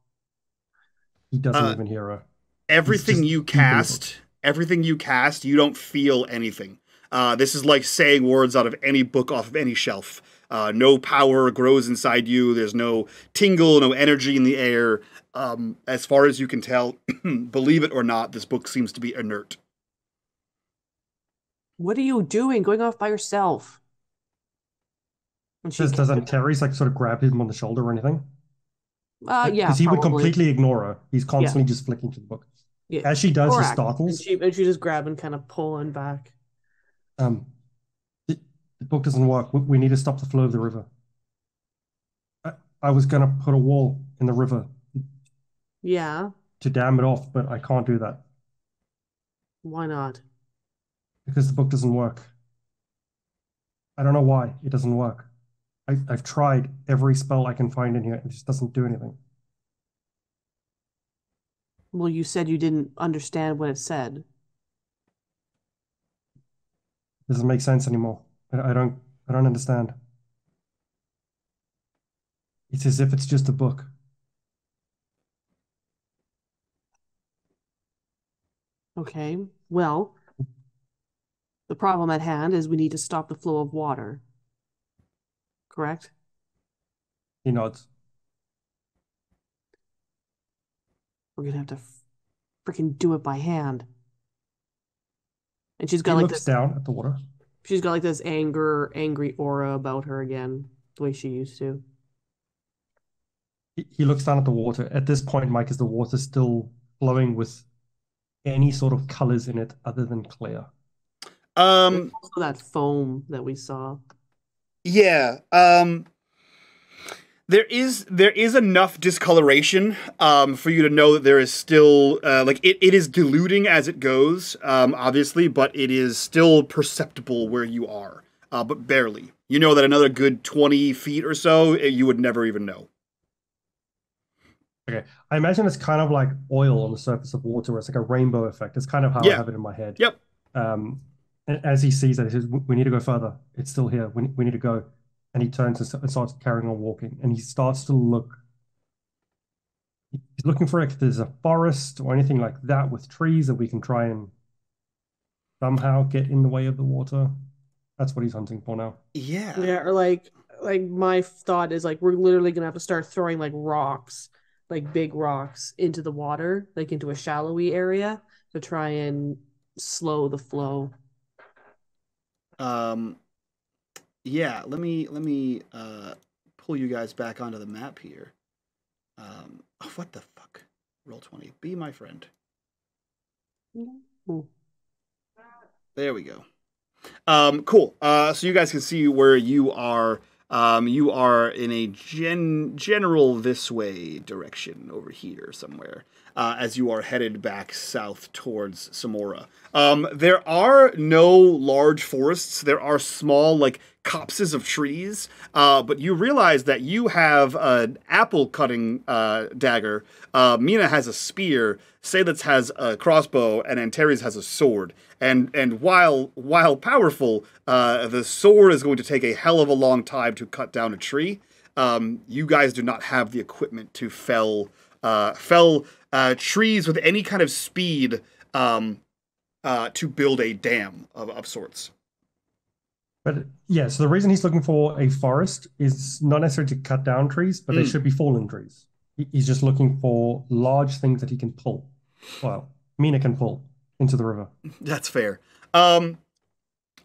He doesn't Uh, even hear her. everything you deep in the book. cast, everything you cast, you don't feel anything. Uh, this is like saying words out of any book off of any shelf. Uh, no power grows inside you. There's no tingle, no energy in the air. Um, as far as you can tell, believe it or not, this book seems to be inert. What are you doing? Going off by yourself? And she Does, does Antares like sort of grab him on the shoulder or anything? uh yeah, Because he would completely ignore her. He's constantly just flicking to the book. Yeah. As she does, he Correct. And startles. she and she just grab and kind of pulling back. Um, the, book doesn't work. We, we need to stop the flow of the river. I, I was going to put a wall in the river Yeah, to dam it off, but I can't do that why not? because the book doesn't work. I don't know why it doesn't work. I, I've tried every spell I can find in here. It just doesn't do anything. Well, you said you didn't understand what it said. Doesn't make sense anymore. I, don't. I don't understand. It's as if it's just a book. Okay. Well, the problem at hand is we need to stop the flow of water. Correct? He nods. We're gonna have to freaking do it by hand. And she's He got like looks this down at the water. She's got like this anger, angry aura about her again, the way she used to. He, he looks down at the water. At this point, Mike, is the water still flowing with any sort of colors in it other than clear? Um, also that foam that we saw. Yeah. Um there is there is enough discoloration um, for you to know that there is still uh, like it, it is diluting as it goes, um, obviously, but it is still perceptible where you are, uh, but barely. You know that another good twenty feet or so, eh, you would never even know. Okay. I imagine it's kind of like oil on the surface of water, where it's like a rainbow effect. It's kind of how I have it in my head. Yep. Um, and as he sees that he says, "We need to go further. It's still here. We, we need to go." And he turns and starts carrying on walking. And he starts to look. He's looking for if there's a forest or anything like that with trees that we can try and somehow get in the way of the water. That's what he's hunting for now. Yeah. Yeah, or like like my thought is like we're literally gonna have to start throwing like rocks, like big rocks into the water, like into a shallowy area to try and slow the flow. Um, yeah. Let me let me uh, pull you guys back onto the map here. Um, oh, what the fuck? Roll twenty. Be my friend. Ooh. There we go. Um, cool. Uh, so you guys can see where you are. Um, you are in a gen- general this way direction over here somewhere. Uh, as you are headed back south towards Samora. Um, there are no large forests. There are small, like copses of trees. Uh, but you realize that you have an apple cutting uh, dagger. Uh, Mina has a spear. Seydlitz has a crossbow, and Antares has a sword. And and while while powerful, uh, the sword is going to take a hell of a long time to cut down a tree. Um, you guys do not have the equipment to fell uh, fell uh, trees with any kind of speed um, uh, to build a dam of, of sorts. But yeah, so the reason he's looking for a forest is not necessarily to cut down trees, but they Mm. should be fallen trees. He's just looking for large things that he can pull. Well, Mina can pull into the river. That's fair. Um,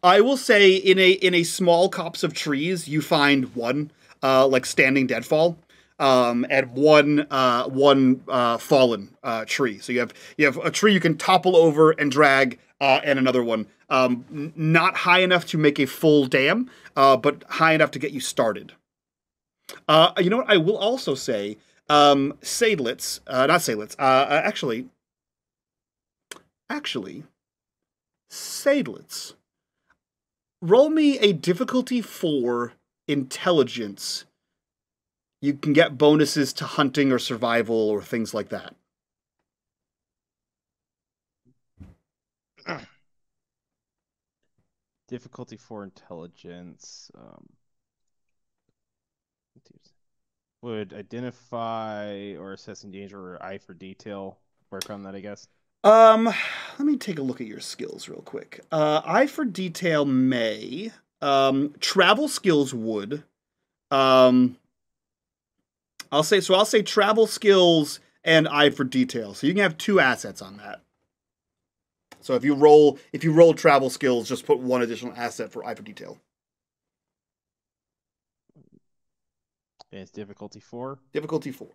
I will say in a in a small copse of trees, you find one uh, like standing deadfall, um, and one uh, one uh, fallen uh, tree. So you have you have a tree you can topple over and drag, uh, and another one. Um, not high enough to make a full dam, uh, but high enough to get you started. Uh, you know what? I will also say, um, Seydlitz, uh, not uh, actually, actually, Seydlitz. Roll me a difficulty four intelligence. You can get bonuses to hunting or survival or things like that. Difficulty for intelligence. Um, would identify or assessing danger or eye for detail work on that? I guess. Um, let me take a look at your skills real quick. Uh, eye for detail may. Um, travel skills would. Um, I'll say so. I'll say travel skills and eye for detail. So you can have two assets on that. So if you roll, if you roll travel skills, just put one additional asset for eye for detail. And it's difficulty four. Difficulty four.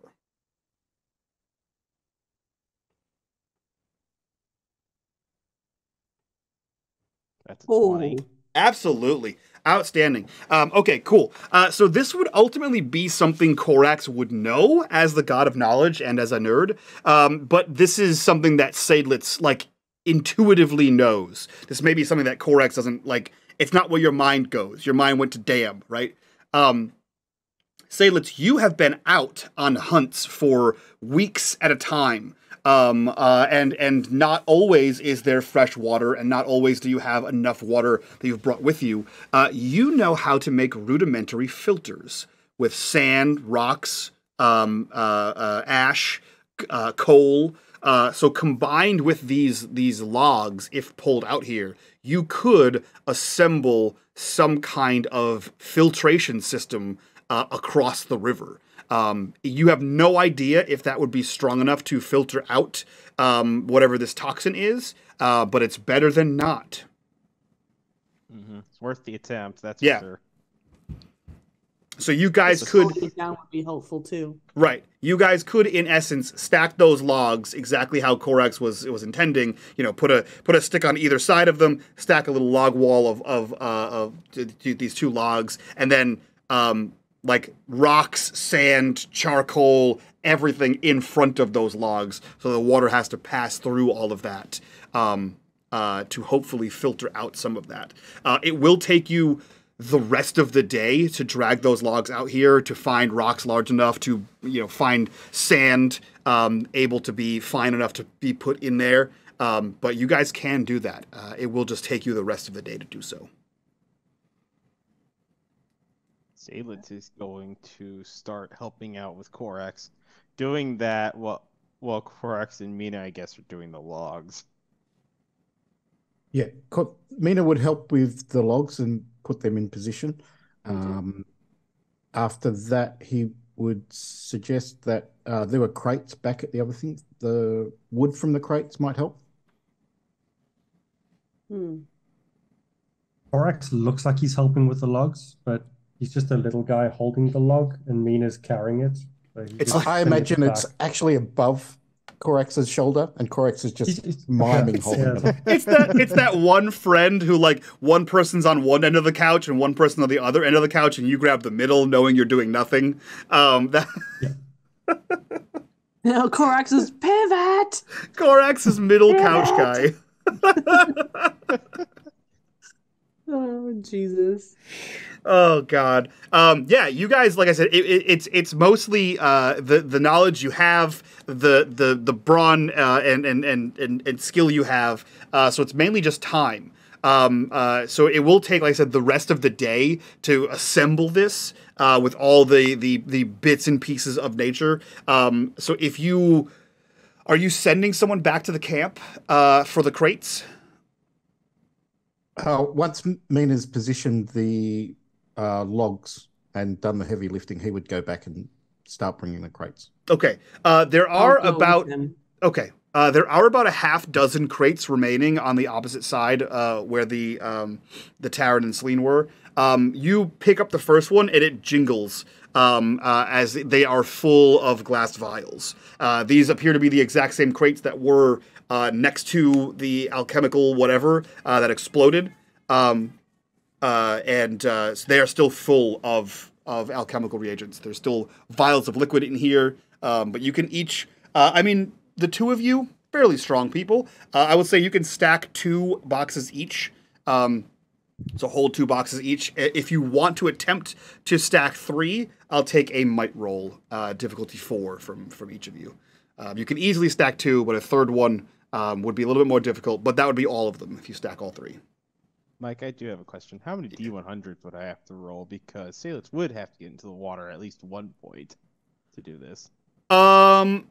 That's a Oh, twenty. Absolutely. Outstanding. Um, okay, cool. Uh, so this would ultimately be something Corrax would know as the god of knowledge and as a nerd. Um, but this is something that Seydlitz like intuitively knows. This may be something that Corrax doesn't like. It's not where your mind goes. Your mind went to dam, right? Um, Seydlitz, you have been out on hunts for weeks at a time. Um, uh, and and not always is there fresh water, and not always do you have enough water that you've brought with you. Uh, you know how to make rudimentary filters with sand, rocks, um, uh, uh, ash, uh, coal. Uh, so combined with these these logs, if pulled out here, you could assemble some kind of filtration system across the river. Um, you have no idea if that would be strong enough to filter out um, whatever this toxin is, uh, but it's better than not. Mm-hmm. It's worth the attempt. That's Yeah. for sure. So you guys could down would be helpful too. Right. You guys could, in essence, stack those logs exactly how Corrax was was intending. You know, put a put a stick on either side of them, stack a little log wall of of uh, of t- t- these two logs, and then um, like rocks, sand, charcoal, everything in front of those logs, so the water has to pass through all of that um, uh, to hopefully filter out some of that. Uh, it will take you the rest of the day to drag those logs out here to find rocks large enough to you know find sand um, able to be fine enough to be put in there. Um, but you guys can do that. Uh, it will just take you the rest of the day to do so Seydlitz is going to start helping out with Corrax, doing that while while Corrax and Mina, I guess, are doing the logs. Yeah, Co- Mina would help with the logs and put them in position. Um, after that, he would suggest that uh, there were crates back at the other thing. The wood from the crates might help. Hmm. Corrax looks like he's helping with the logs, but he's just a little guy holding the log, and Mina's carrying it. So It's- just I sending it imagine it's actually above Corrax's shoulder, and Corrax is just He's- he's- miming yeah, holding yeah. it. it's that it's that one friend who like one person's on one end of the couch and one person on the other end of the couch and you grab the middle knowing you're doing nothing um that No, Corrax's pivot. Corrax is middle couch guy Oh Jesus. Oh God. Um, yeah, you guys, like I said, it, it, it's it's mostly uh, the the knowledge you have, the the the brawn uh, and, and, and and and skill you have. Uh, so it's mainly just time. Um, uh, so it will take, like I said, the rest of the day to assemble this uh, with all the, the the bits and pieces of nature. Um, so if you are you sending someone back to the camp uh, for the crates? Uh, once Mina's positioned the uh, logs and done the heavy lifting, he would go back and start bringing the crates. Okay. Uh, there are I'll go with about okay. Uh, there are about a half dozen crates remaining on the opposite side, uh, where the um, the Taryn and Celine were. Um, you pick up the first one, and it jingles um, uh, as they are full of glass vials. Uh, these appear to be the exact same crates that were uh, next to the alchemical whatever uh, that exploded, um, uh, and uh, they are still full of of alchemical reagents. There's still vials of liquid in here, um, but you can each. Uh, I mean, the two of you, fairly strong people. Uh, I would say you can stack two boxes each. Um, so hold two boxes each. If you want to attempt to stack three, I'll take a might roll, uh, difficulty four from from each of you. Um, you can easily stack two, but a third one um, would be a little bit more difficult. But that would be all of them if you stack all three. Mike, I do have a question. How many D100s would I have to roll? Because Seydlitz would have to get into the water at least one point to do this. Um,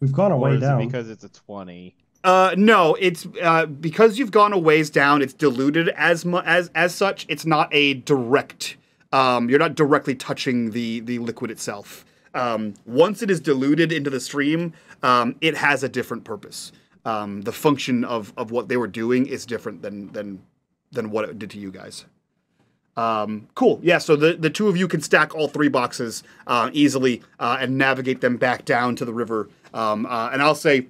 We've gone a Or way is it down. because it's a 20? Uh, no, it's uh, because you've gone a ways down. It's diluted as mu- as as such. It's not a direct. Um, you're not directly touching the the liquid itself. Um, once it is diluted into the stream, um, it has a different purpose. Um, the function of of what they were doing is different than than than what it did to you guys. Um, cool. Yeah. So the, the two of you can stack all three boxes uh, easily uh, and navigate them back down to the river. Um, uh, and I'll say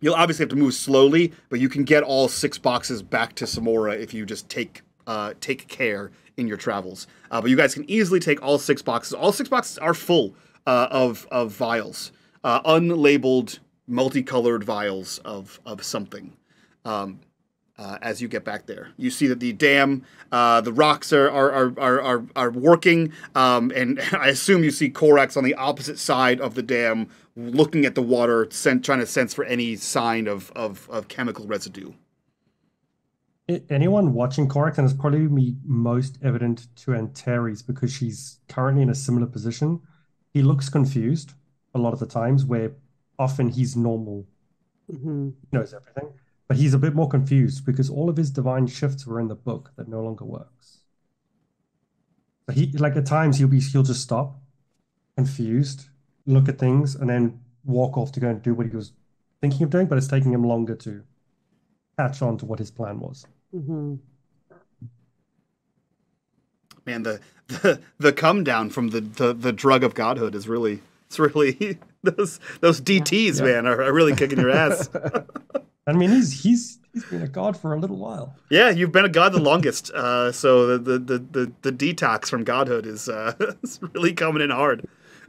You'll obviously have to move slowly, but you can get all six boxes back to Samora if you just take uh, take care in your travels. Uh, but you guys can easily take all six boxes. All six boxes are full uh, of of vials, unlabeled, multicolored vials of of something. Um, uh, as you get back there, you see that the dam, uh, the rocks are are are are, are, working, um, and I assume you see Corrax on the opposite side of the dam, looking at the water, sen- trying to sense for any sign of of, of chemical residue. Anyone watching Corrax, and it's probably be most evident to Antares because she's currently in a similar position. He looks confused a lot of the times, where often he's normal, hmm he knows everything, but he's a bit more confused because all of his divine shifts were in the book that no longer works. So he, like at times, he'll be he'll just stop, confused, look at things, and then walk off to go and do what he was thinking of doing, but it's taking him longer to catch on to what his plan was. hmm Man, the the, the come down from the, the the drug of godhood is really it's really those those DTs, Yeah. man, are, are really kicking your ass. I mean, he's he's he's been a god for a little while. Yeah, you've been a god the longest. Uh, so the, the, the, the, the detox from godhood is, uh, is really coming in hard.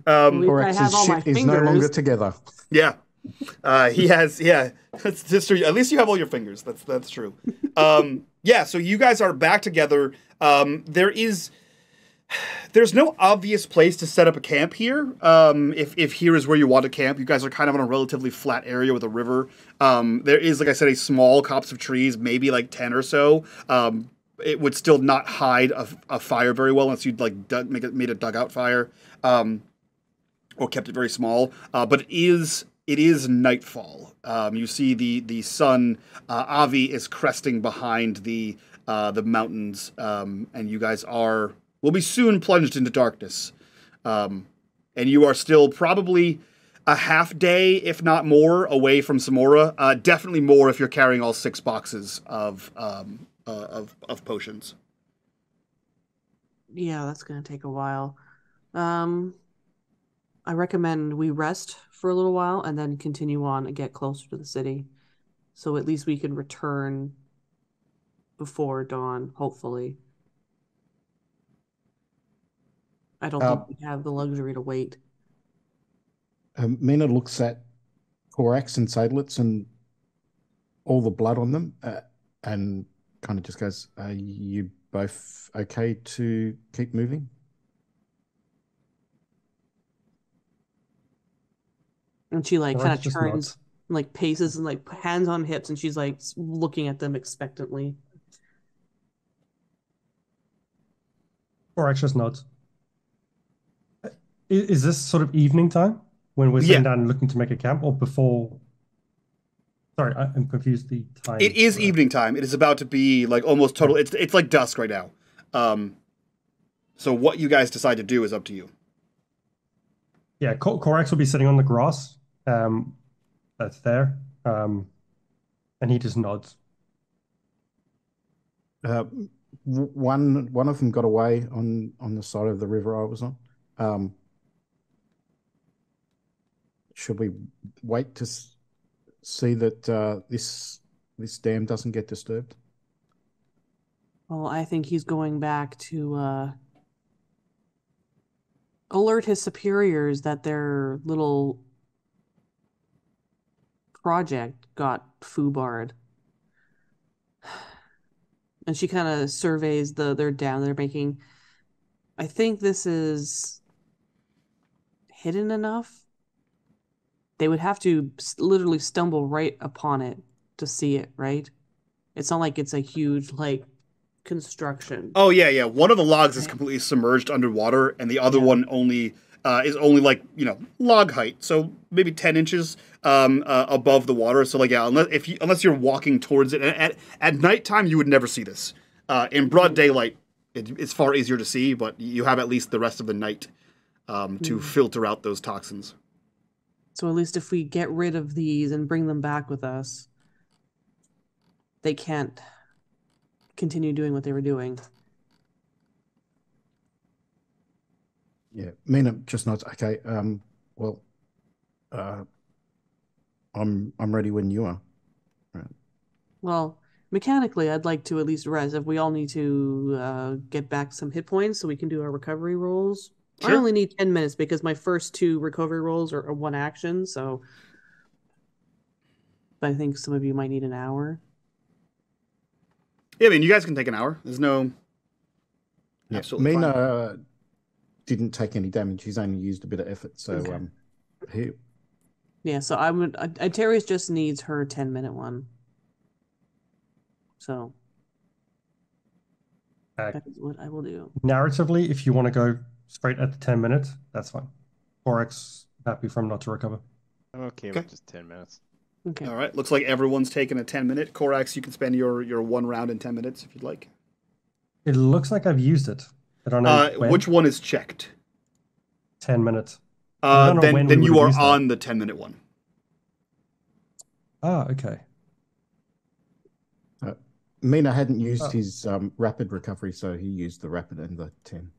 Um, Well, I have all my shit is no longer fingers. together. yeah, uh, he has. Yeah, that's, that's true. At least you have all your fingers. That's that's true. Um, yeah, so you guys are back together. Um, there is. There's no obvious place to set up a camp here. Um, if, if here is where you want to camp, you guys are kind of on a relatively flat area with a river. Um, there is, like I said, a small copse of trees, maybe like 10 or so. Um, it would still not hide a, a fire very well unless you'd like dug, make it, made a dugout fire um, or kept it very small. Uh, but it is it is nightfall. Um, you see the the sun. Uh, Avi is cresting behind the uh, the mountains, um, and you guys are will be soon plunged into darkness. Um, and you are still probably a half day, if not more, away from Samora. Uh, definitely more if you're carrying all six boxes of um, uh, of of potions. Yeah, that's gonna take a while. Um, I recommend we rest for a little while and then continue on and get closer to the city, so at least we can return before dawn, hopefully. I don't Uh, think we have the luxury to wait. Um, Mina looks at Corrax and Seydlitz and all the blood on them uh, and kind of just goes, "Are you both okay to keep moving?" And she like kind Corrax of just turns, nods. like paces and like hands on hips, and she's like s- looking at them expectantly. Corrax just nods. I- Is this sort of evening time when we're sitting Yeah. down and looking to make a camp, or before? Sorry, I- I'm confused. The time. It is evening time. It is about to be like almost total. It's it's like dusk right now. Um, so what you guys decide to do is up to you. Yeah, Ko- Corrax will be sitting on the grass. Um, that's there. Um, and he just nods. Uh, one one of them got away on on the side of the river I was on. Um, should we wait to see that uh, this this dam doesn't get disturbed? Well, I think he's going back to uh, alert his superiors that their little project got foobarred. And she kind of surveys the their dam they're making. I think this is hidden enough. They would have to literally stumble right upon it to see it, right? It's not like it's a huge like construction. Oh yeah, yeah. One of the logs is completely submerged underwater, and the other Yeah. one only uh, is only like you know log height, so maybe ten inches um, uh, above the water. So like yeah, unless if you unless you're walking towards it, and at at nighttime you would never see this. Uh, in broad daylight, it, it's far easier to see, but you have at least the rest of the night um, to Hmm. filter out those toxins. So at least if we get rid of these and bring them back with us, they can't continue doing what they were doing. Yeah, Mina just nods. Okay. Um. Well. Uh. I'm I'm ready when you are. Right. Well, mechanically, I'd like to at least rest if we all need to uh, get back some hit points so we can do our recovery rolls. I only need 10 minutes because my first two recovery rolls are, are one action, so. But I think some of you might need an hour. Yeah, I mean you guys can take an hour. There's no Yeah. Absolutely Mina uh, didn't take any damage. He's only used a bit of effort. So Okay. um, he Yeah, so I would. I, I, Terry's just needs her 10 minute one. So Uh, that is what I will do. narratively, if you want to go straight at the 10 minutes, that's fine. Corrax, happy from not to recover. I'm okay, Okay. with just ten minutes. Okay. All right. Looks like everyone's taken a ten minute. Corrax, you can spend your your one round in ten minutes if you'd like. It looks like I've used it. I don't know Uh, when. which one is checked? 10 minutes. Uh, then then you are used that. on the ten minute one. Ah, okay. Mina hadn't used Oh. his um, rapid recovery, so he used the rapid and the ten.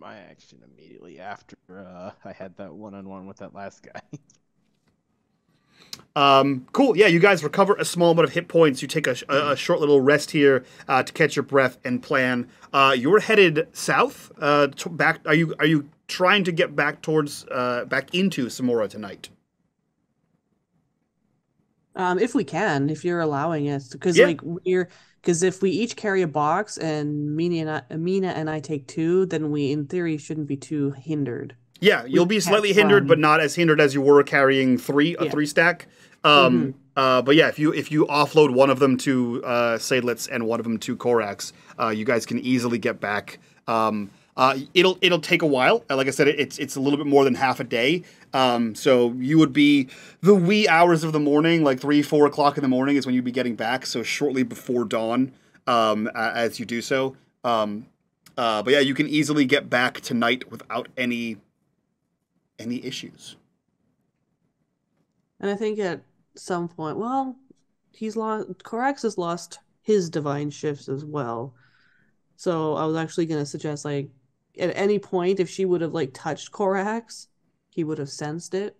My action immediately after uh, I had that one-on-one with that last guy. Um, cool. Yeah, you guys recover a small amount of hit points. You take a, a, a short little rest here uh, to catch your breath and plan. Uh, you're headed south. Uh, to back. Are you are you trying to get back towards uh, back into Samora tonight? Um, if we can, if you're allowing us, because Yeah. like we're, because if we each carry a box and Mina and I, Amina and I take two, then we in theory shouldn't be too hindered. Yeah, you'll be slightly hindered, run. but not as hindered as you were carrying three a Yeah. three stack. Um, uh, but yeah, if you if you offload one of them to uh, Seydlitz and one of them to Corrax, uh, you guys can easily get back. Um, uh, it'll it'll take a while. Uh, Like I said, it's it's a little bit more than half a day. Um, so you would be the wee hours of the morning, like three four o'clock in the morning, is when you'd be getting back. So shortly before dawn, um, as you do so. Um, uh, but yeah, you can easily get back tonight without any any issues. And I think at some point, well, he's lost. Corrax has lost his divine shifts as well. So I was actually gonna suggest like at any point if she would have like touched Corrax, he would have sensed it,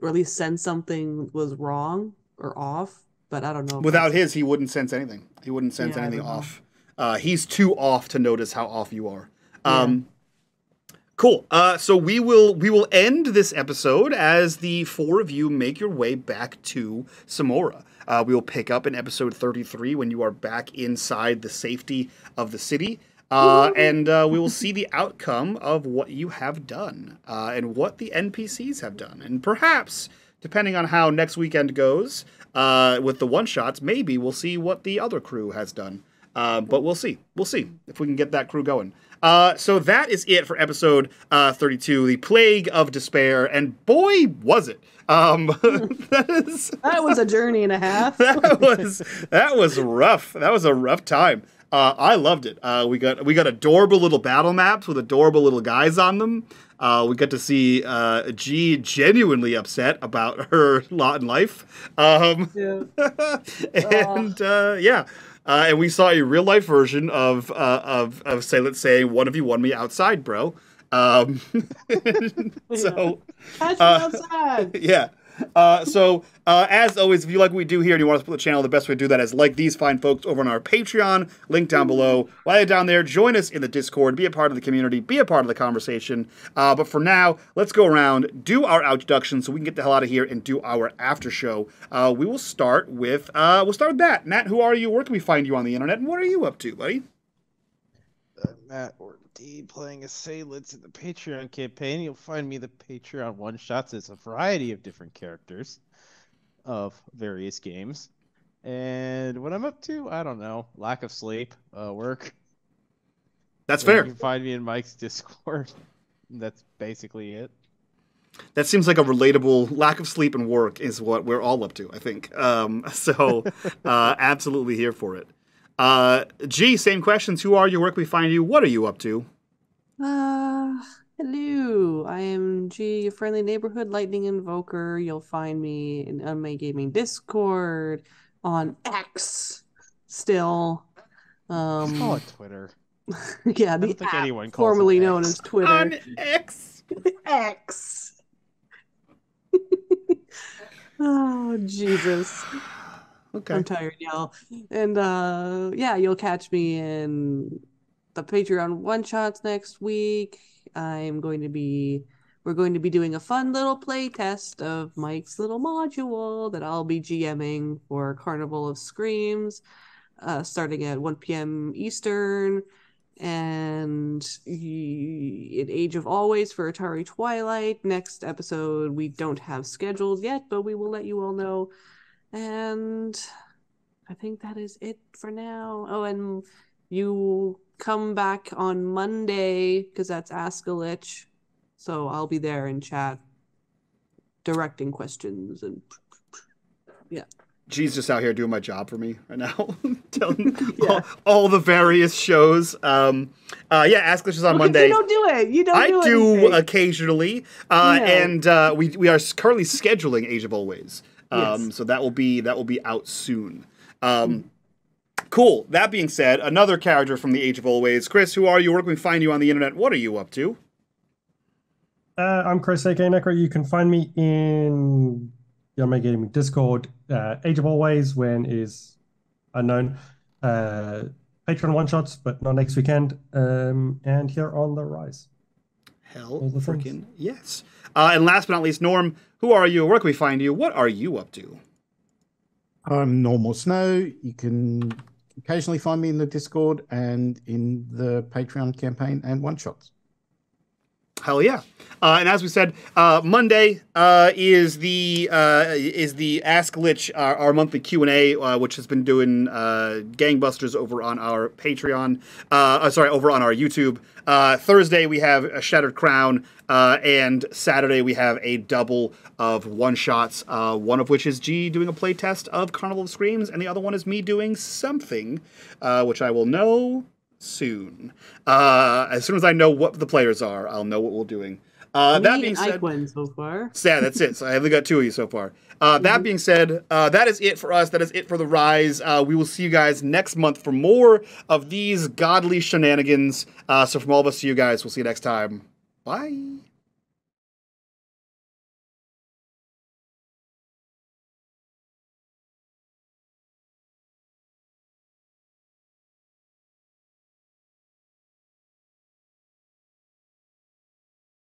or at least sensed something was wrong or off. But I don't know. Without his, he wouldn't sense anything. He wouldn't sense Yeah, anything off. Uh, he's too off to notice how off you are. Um, Cool. Uh, so we will we will end this episode as the four of you make your way back to Samora. Uh, we will pick up in episode 33 when you are back inside the safety of the city. Uh, and uh, we will see the outcome of what you have done uh, and what the NPCs have done. And perhaps, depending on how next weekend goes uh, with the one shots, maybe we'll see what the other crew has done. Uh, but we'll see. We'll see if we can get that crew going. Uh, so that is it for episode uh, 32, The Plague of Despair. And boy, was it. Um, that is That was a journey and a half. that was that was rough. That was a rough time. Uh, I loved it. Uh, we got we got adorable little battle maps with adorable little guys on them. Uh, we got to see uh, G genuinely upset about her lot in life, um, Yeah. and uh, yeah, uh, and we saw a real life version of uh, of of Saylet saying, "One of you won me outside, bro." Um, so Catch me outside. yeah. Uh, so, uh, as always, if you like what we do here and you want to support the channel, the best way to do that is like these fine folks over on our Patreon, link down below. While you're down there, join us in the Discord, be a part of the community, be a part of the conversation. Uh, but for now, let's go around, do our introduction so we can get the hell out of here and do our after show. Uh, we will start with uh, we'll start with Matt. Matt, who are you? Where can we find you on the internet? And what are you up to, buddy? uh, Matt or D playing assailants in the Patreon campaign. You'll find me the Patreon one shots as a variety of different characters of various games. And what I'm up to, I don't know. Lack of sleep, uh, work. That's And You can find me in Mike's Discord. That's basically it. That seems like a relatable lack of sleep and work is what we're all up to, I think. Um, so, uh, absolutely here for it. Uh, G, same questions. Who are you? Where can we find you? What are you up to? Uh, hello. I am G, your friendly neighborhood lightning invoker. You'll find me in Unmade Gaming Discord, on X, still. Um, Call it Twitter. yeah, I the don't think app anyone calls it formerly known X. as Twitter. On X. X. oh, Jesus. Okay. I'm tired, y'all. And uh yeah, you'll catch me in the Patreon one shots next week. I'm going to be we're going to be doing a fun little play test of Mike's little module that I'll be GMing for Carnival of Screams, uh, starting at 1 p.m. Eastern, and in Age of Always for Atari Twilight. Next episode we don't have scheduled yet, but we will let you all know. And I think that is it for now. Oh, and you come back on Monday because that's Ask a Lich. So I'll be there in chat directing questions and yeah. G's just out here doing my job for me right now, telling Yeah. all, all the various shows. Um, uh, yeah, Ask Us is on Monday. You don't do it. You don't I do do occasionally, uh, No. and uh, we we are currently scheduling Age of Always. Um, Yes. So that will be that will be out soon. Um, cool. That being said, another character from the Age of Always, Chris. Who are you? Where can we find you on the internet? What are you up to? Uh, I'm Chris aka Necro. You can find me in Yame Gaming Discord. Uh, Age of Always when is unknown. Uh, Patreon one shots, but not next weekend. Um, and here on the rise. Hell, All the things. freaking yes. Uh, and last but not least, Norm. Who are you? Where can we find you? What are you up to? I'm Normal Snow. You can occasionally find me in the Discord and in the Patreon campaign and one shots. Hell yeah! Uh, and as we said, uh, Monday uh, is the uh, is the Ask Lich our, our monthly Q and A, uh, which has been doing uh, gangbusters over on our Patreon. Uh, uh, sorry, over on our YouTube. Uh, Thursday we have a Shattered Crown, uh, and Saturday we have a double of one shots. Uh, one of which is G doing a play test of Carnival of Screams, and the other one is me doing something, uh, which I will know soon. Uh, as soon as I know what the players are, I'll know what we're doing. Uh, that being and Ike so far. yeah, that's it. So I only got two of you so far. Uh, that being said, uh, that is it for us. That is it for the rise. Uh, we will see you guys next month for more of these godly shenanigans. Uh, so from all of us to you guys, we'll see you next time. Bye.